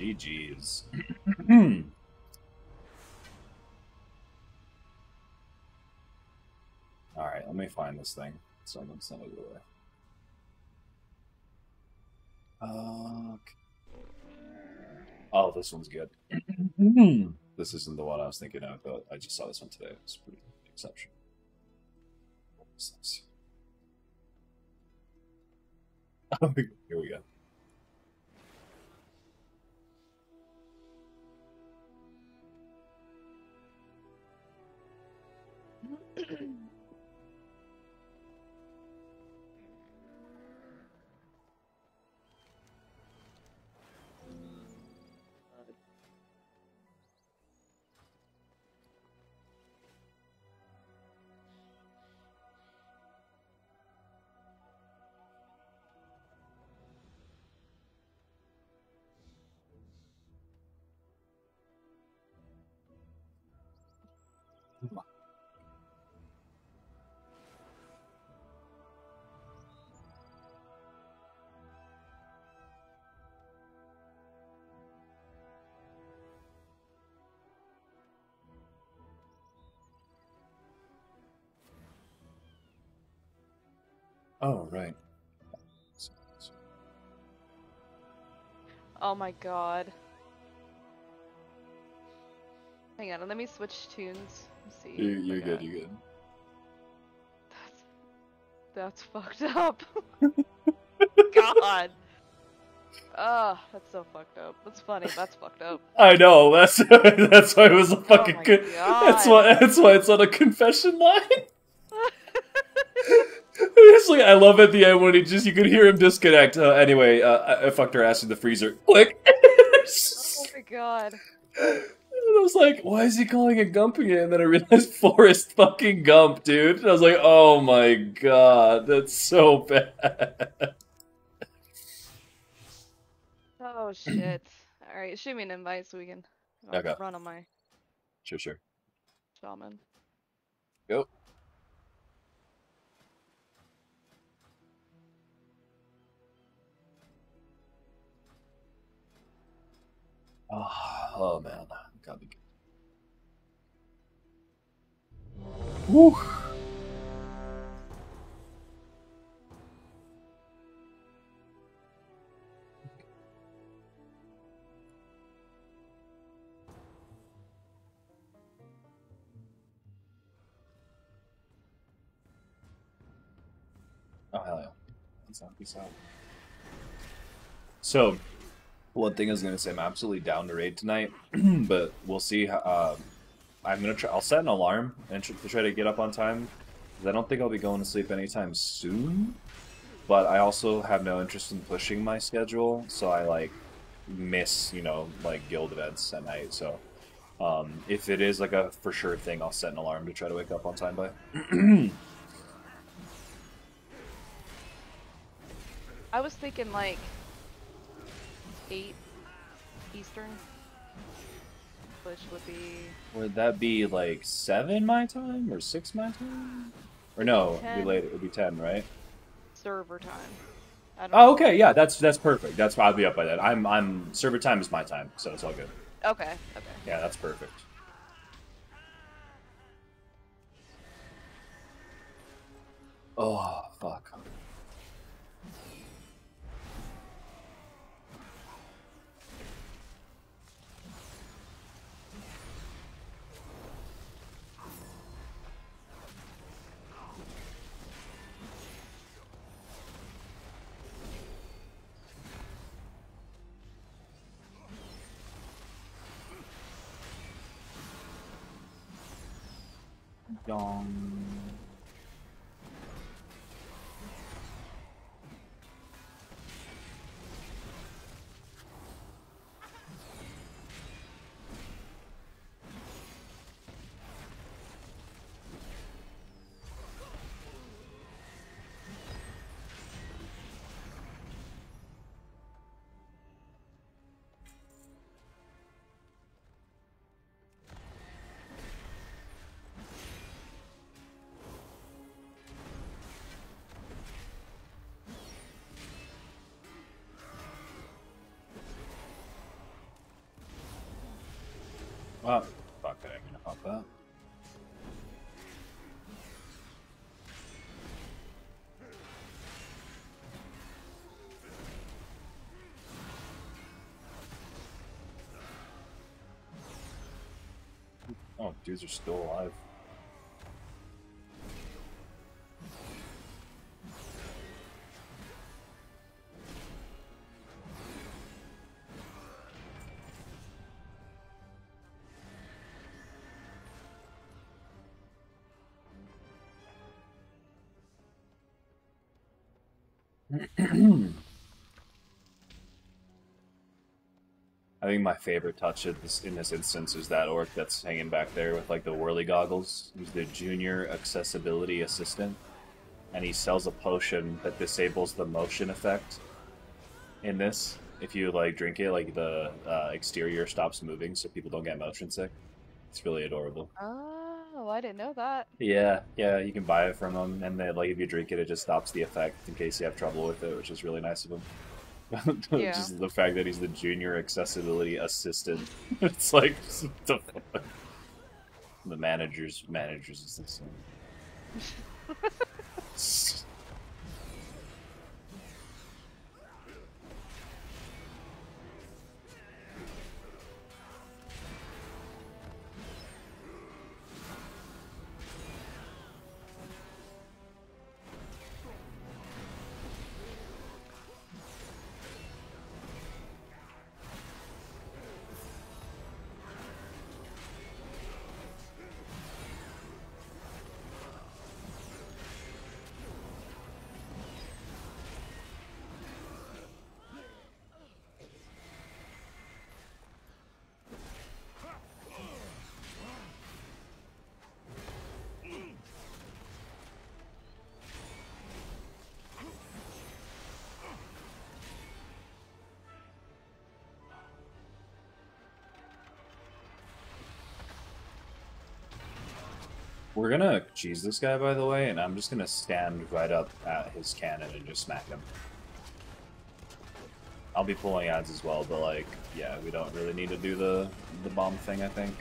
GG's. <clears throat> All right, let me find this thing so I can send it away. Okay. Uh, oh, this one's good. <clears throat> this isn't the one I was thinking of, but I just saw this one today. It's pretty exceptional. <laughs> Here we go. Oh right. Oh my god. Hang on, let me switch tunes. Let's see. You're, oh you're good. You're good. That's that's fucked up. <laughs> god. Oh, that's so fucked up. That's funny. That's fucked up. I know. That's <laughs> that's why it was a oh fucking. Oh my con- that's why. That's why it's on a confession line. <laughs> Like I love at the end when he just you could hear him disconnect. Uh, anyway, uh, I, I fucked her ass in the freezer. Click. <laughs> oh my god. And I was like, why is he calling it gumping it? And then I realized <laughs> Forrest fucking Gump, dude. And I was like, oh my god, that's so bad. Oh shit. Alright, shoot me an invite so we can Okay. run on my Sure, sure. shaman. Go. Oh, oh man, gotta be good. Woo. Oh hell yeah! Peace out, peace out. So, one thing I was gonna say, I'm absolutely down to raid tonight, <clears throat> but we'll see. Um, I'm gonna try. I'll set an alarm and tr- to try to get up on time. I don't think I'll be going to sleep anytime soon. But I also have no interest in pushing my schedule, so I like miss, you know, like guild events at night. So, um, if it is like a for sure thing, I'll set an alarm to try to wake up on time by. <clears throat> I was thinking like eight Eastern. Which would be Would that be like seven my time or six my time? Or no, it'd be Ten. late. It would be ten, right? server time. Oh, okay, yeah, that's that's perfect. That's I'll be up by that. I'm I'm server time is my time, so it's all good. Okay, okay. Yeah, that's perfect. Oh fuck. 用 Oh, fuck, I'm gonna pop that. Oh, dudes are still alive. I think my favorite touch of this, in this instance is that orc that's hanging back there with like the whirly goggles. He's the junior accessibility assistant, and he sells a potion that disables the motion effect. In this, if you like drink it, like the uh, exterior stops moving, so people don't get motion sick. It's really adorable. Oh, I didn't know that. Yeah, yeah, you can buy it from them, and then like if you drink it, it just stops the effect in case you have trouble with it, which is really nice of him. <laughs> Yeah. just the fact that he's the junior accessibility assistant. <laughs> it's like <laughs> the, fuck? the manager's manager's assistant. We're gonna cheese this guy, by the way, and I'm just gonna stand right up at his cannon and just smack him. I'll be pulling adds as well, but like, yeah, we don't really need to do the the bomb thing. I think.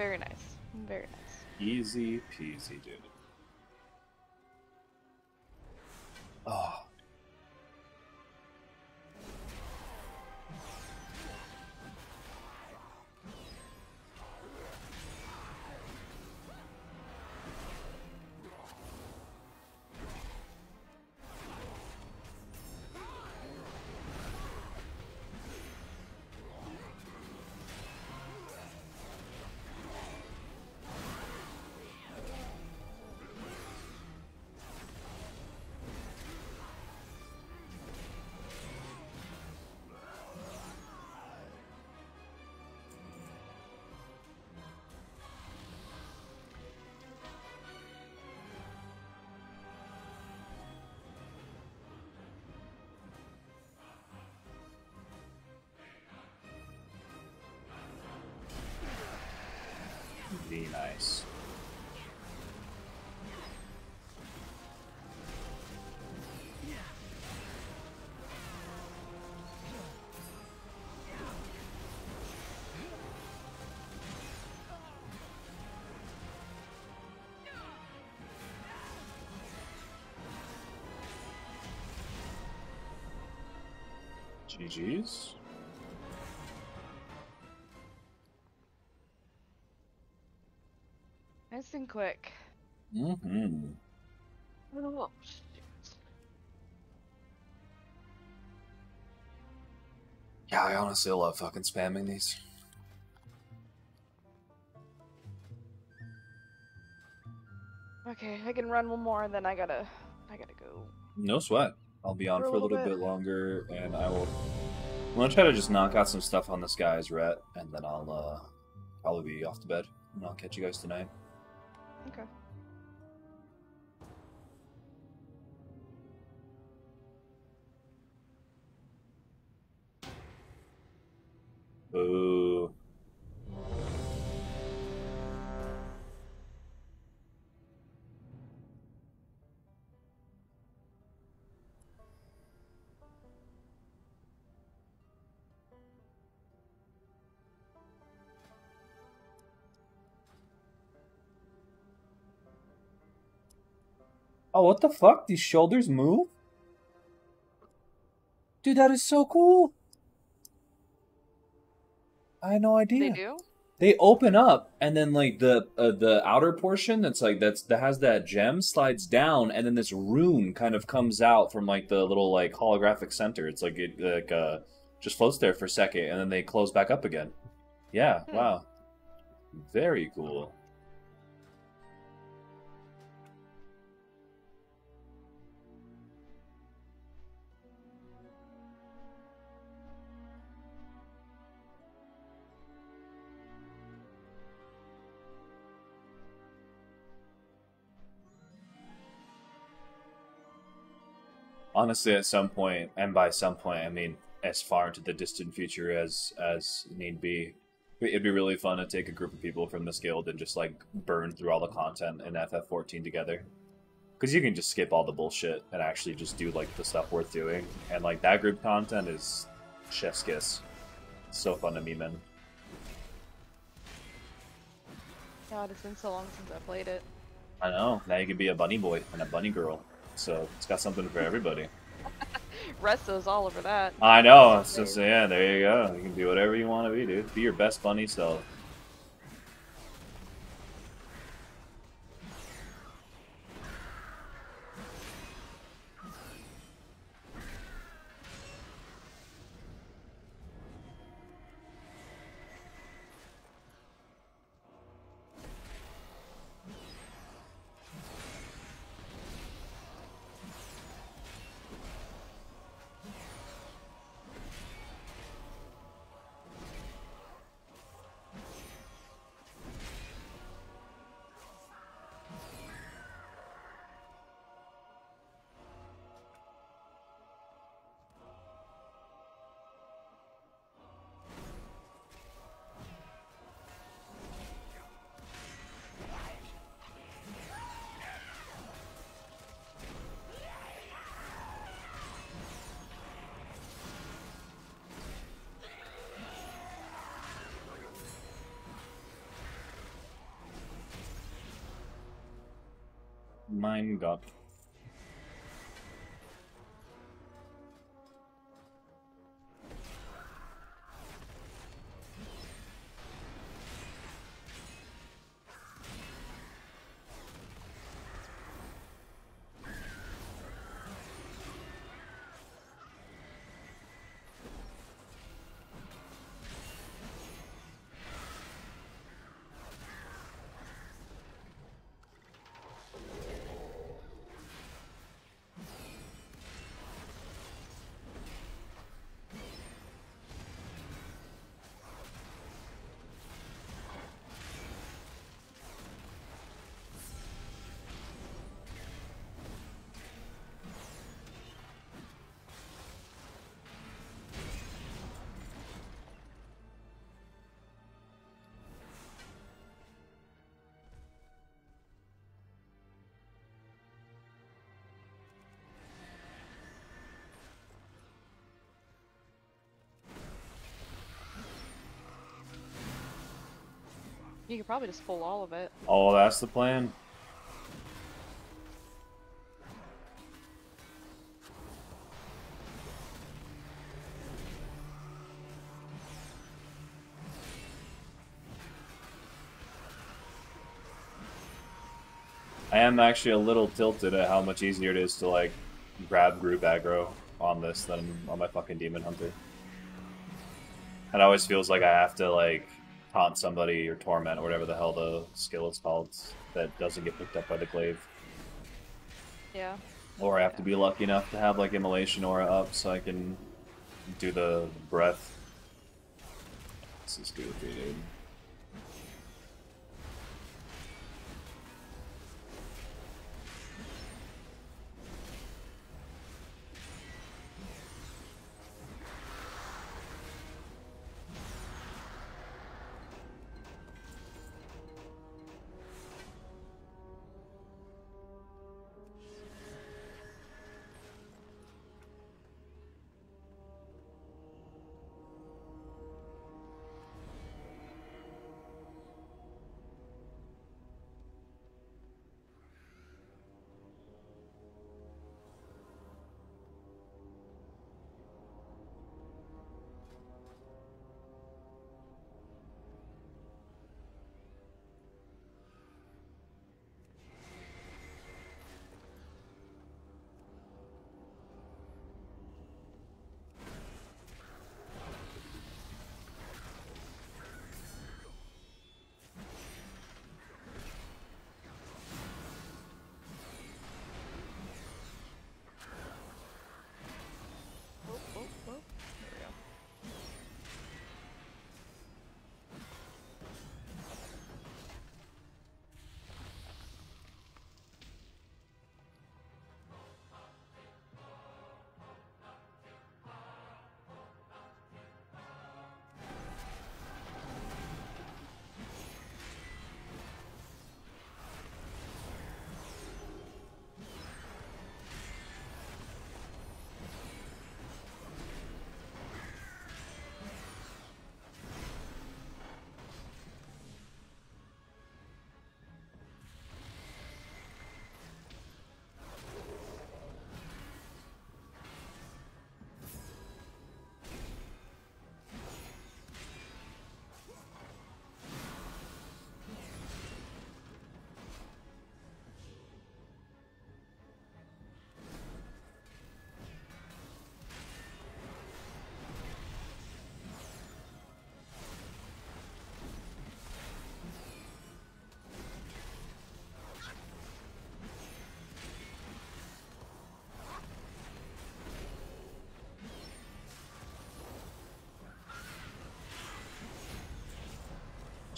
Very nice. Very nice. Easy peasy, dude. Nice. GG's. And quick. Mm-hmm. Oh, shoot. Yeah, I honestly love fucking spamming these. Okay, I can run one more, and then I gotta, I gotta go. No sweat. I'll be on For for a little little bit. bit. longer, and I will. I'm gonna try to just knock out some stuff on this guy's ret, and then I'll uh, probably be off to bed, and I'll catch you guys tonight. Okay. Oh, what the fuck? These shoulders move? Dude, that is so cool. I had no idea. They do? They open up, and then like the uh, the outer portion that's like that's that has that gem slides down, and then this rune kind of comes out from like the little like holographic center. It's like it like uh just floats there for a second, and then they close back up again. Yeah, Hmm. wow, very cool. Honestly at some point and by some point i mean as far into the distant future as as need be it'd be really fun to take a group of people from this guild and just like burn through all the content in ff14 together. Because you can just skip all the bullshit and actually just do like the stuff worth doing. And like that group content is chef's kiss. It's so fun to meme in God, it's been so long since I played it. i know. Now you can be a bunny boy and a bunny girl so it's got something for everybody <laughs> Resto's all over that. I know. It's just yeah. There you go. You can do whatever you want to be, dude. Be your best bunny self. Mein Gott. You could probably just pull all of it. Oh, that's the plan. I am actually a little tilted at how much easier it is to like grab group aggro on this than on my fucking demon hunter. It always feels like I have to like taunt somebody or torment or whatever the hell the skill is called that doesn't get picked up by the glaive. Yeah. Or I have to be lucky enough to have like immolation aura up so I can do the breath. This is goofy, dude.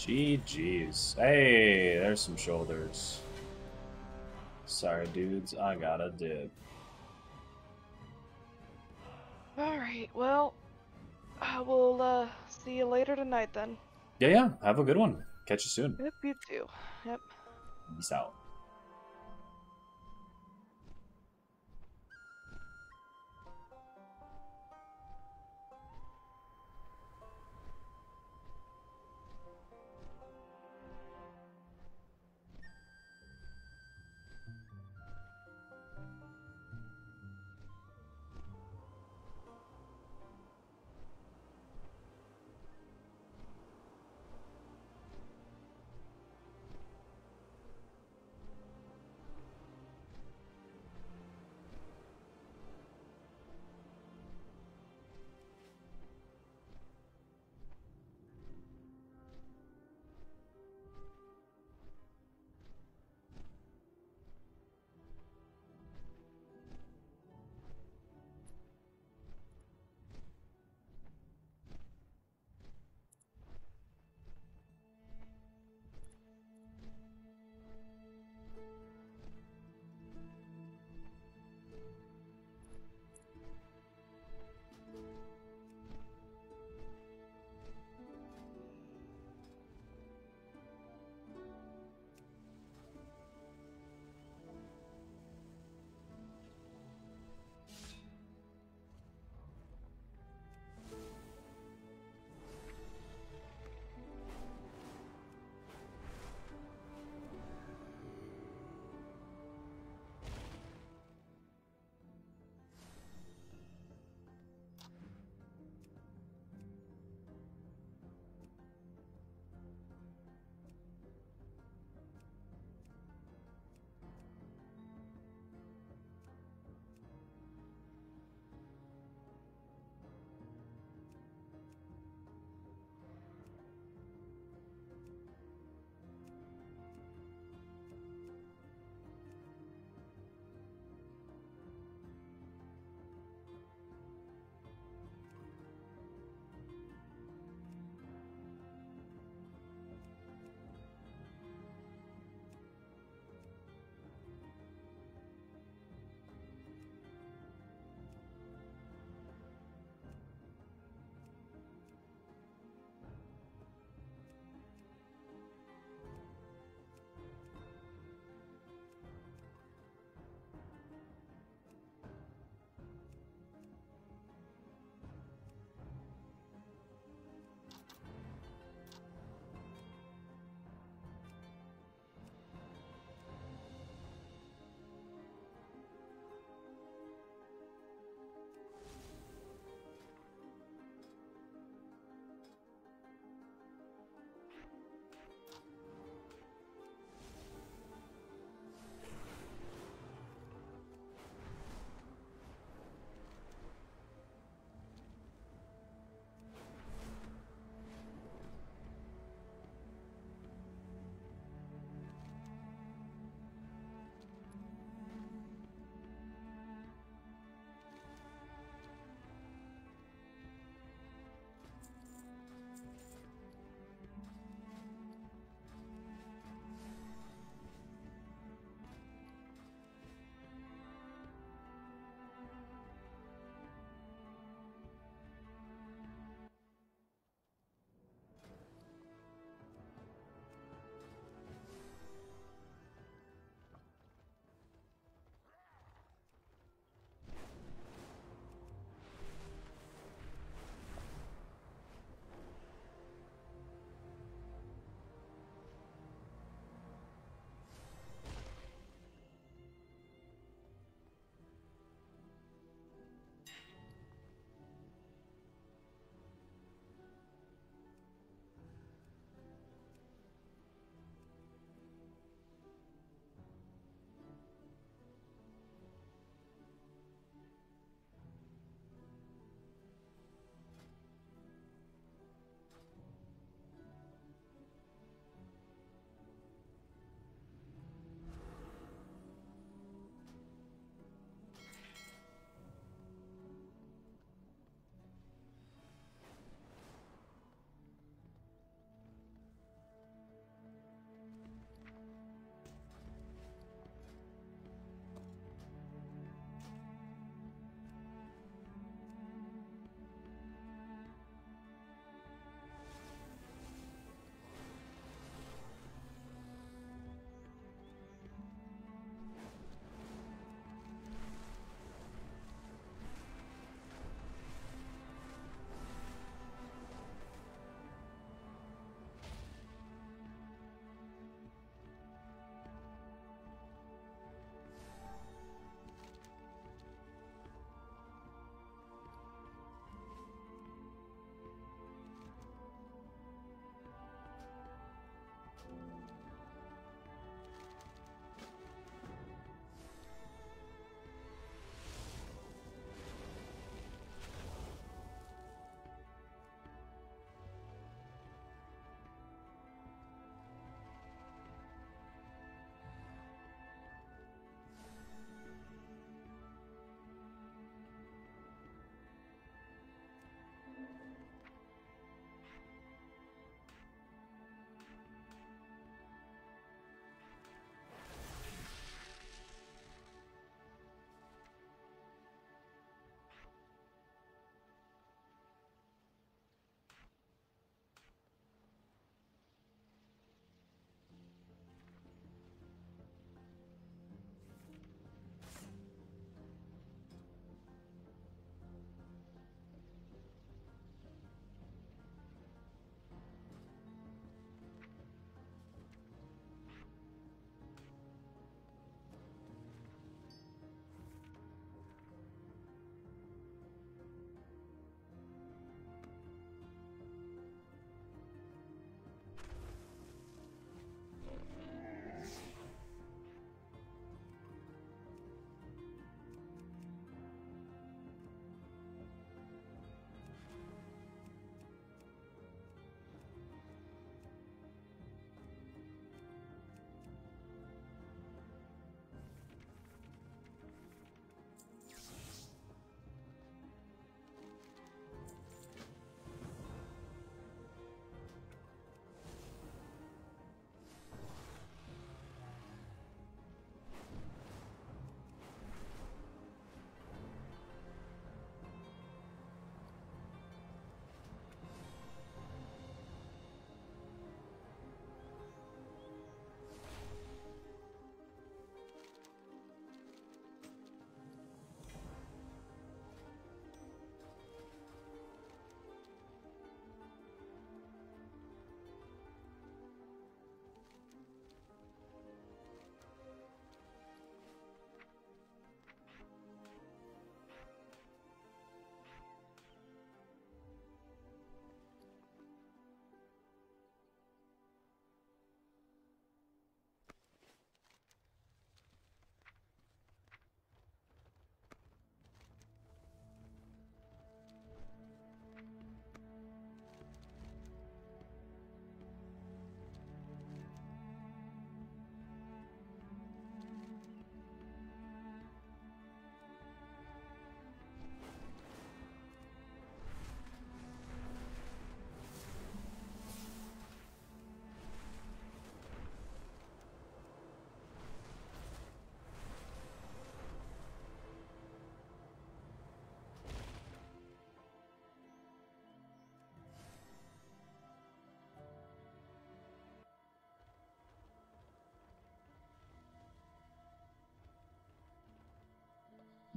GG's. Hey, there's some shoulders. Sorry, dudes, I got a dip. Alright, well, I will uh, see you later tonight then. Yeah, yeah. Have a good one. Catch you soon. Yep, you too. Yep. Peace out.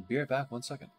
Be right back. One second.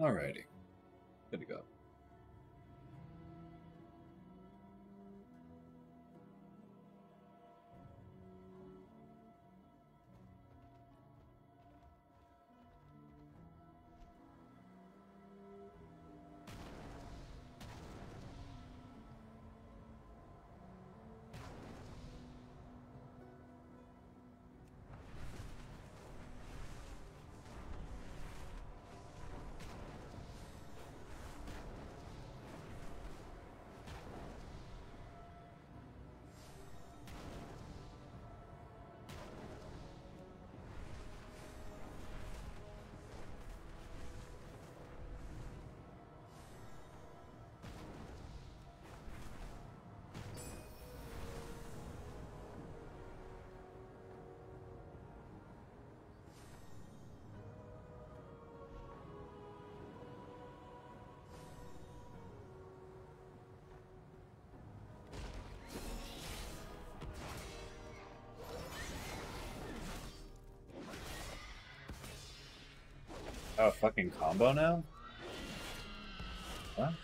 Alrighty. Good to go. Oh, fucking combo now? What?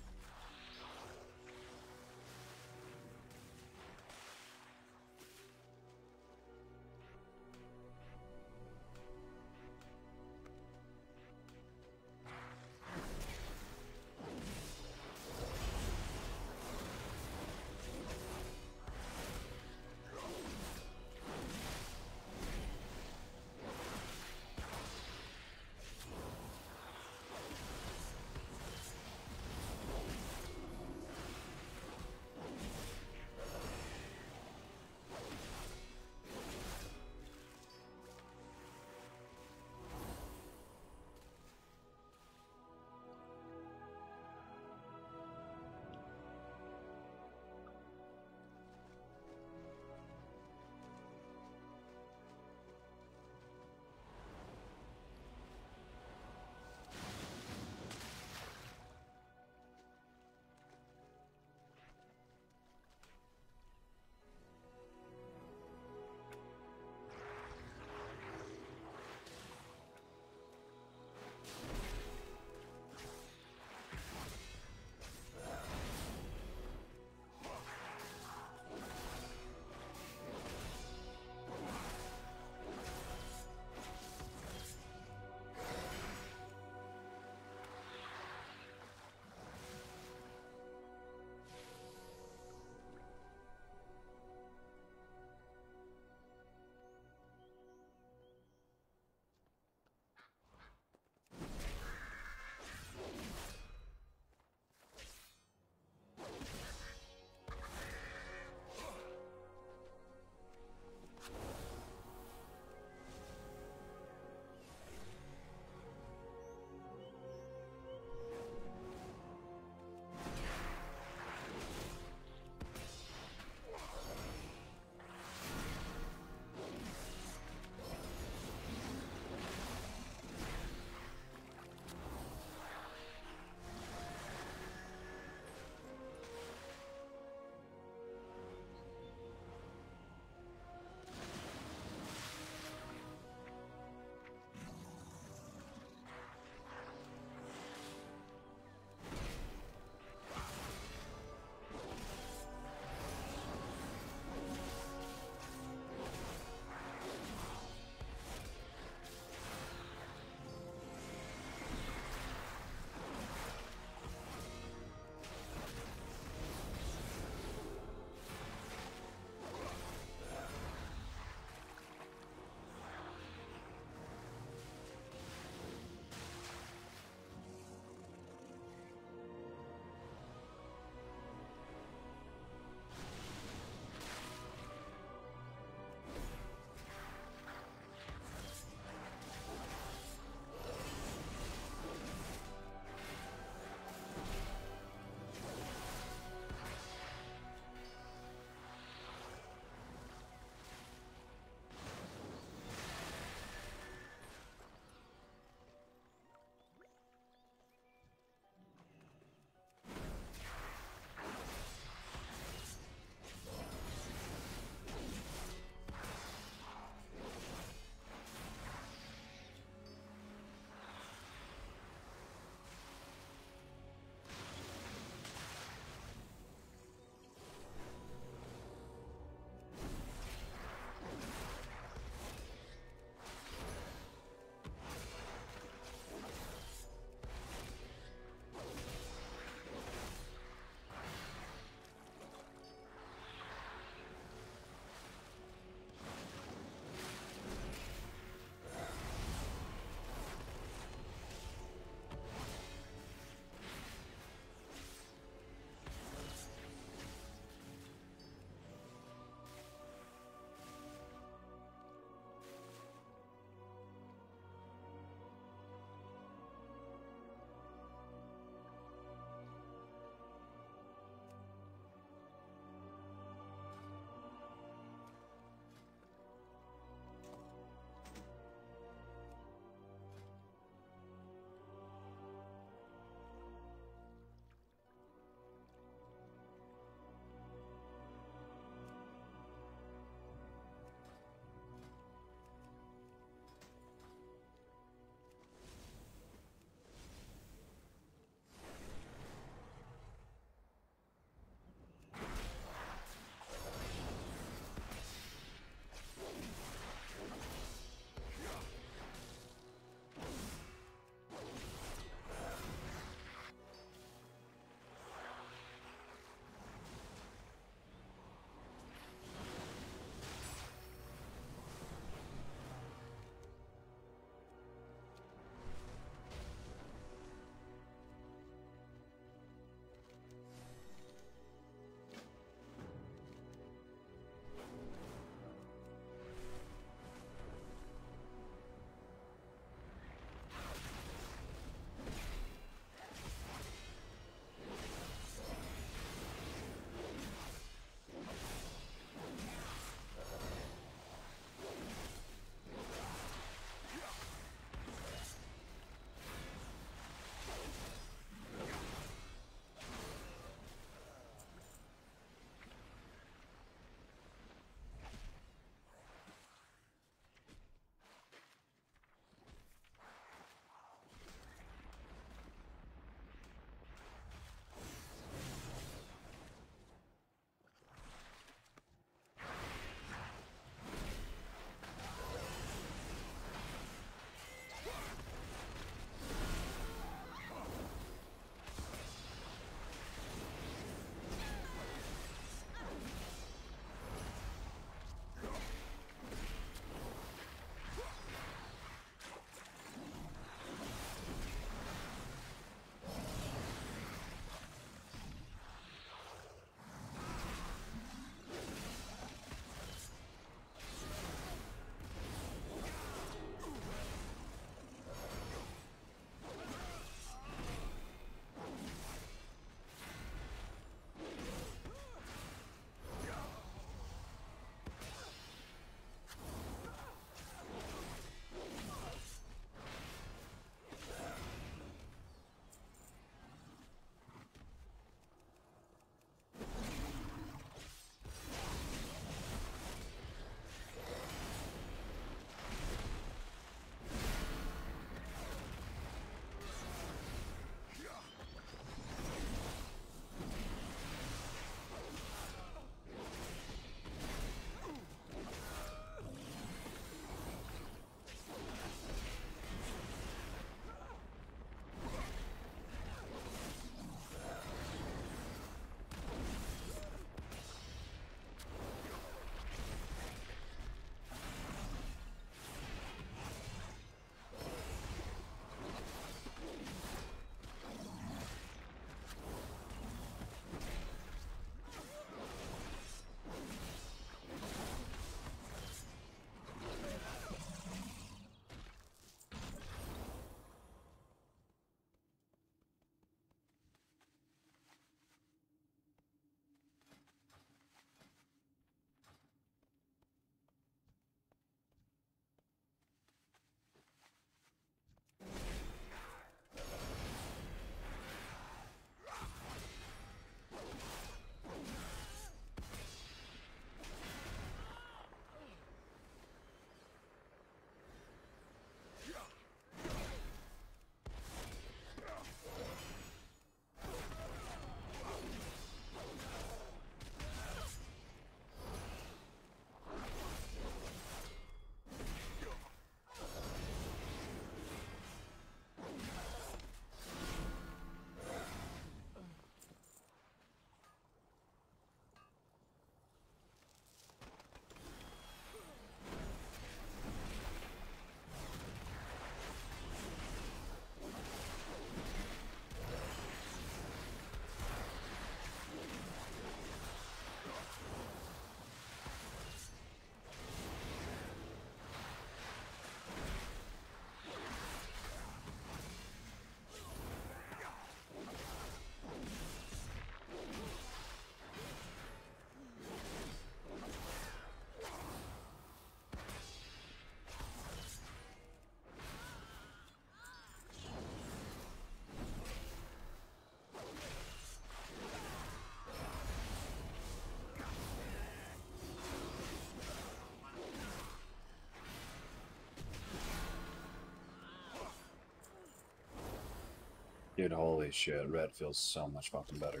Dude, holy shit, red feels so much fucking better.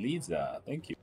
Lisa, thank you.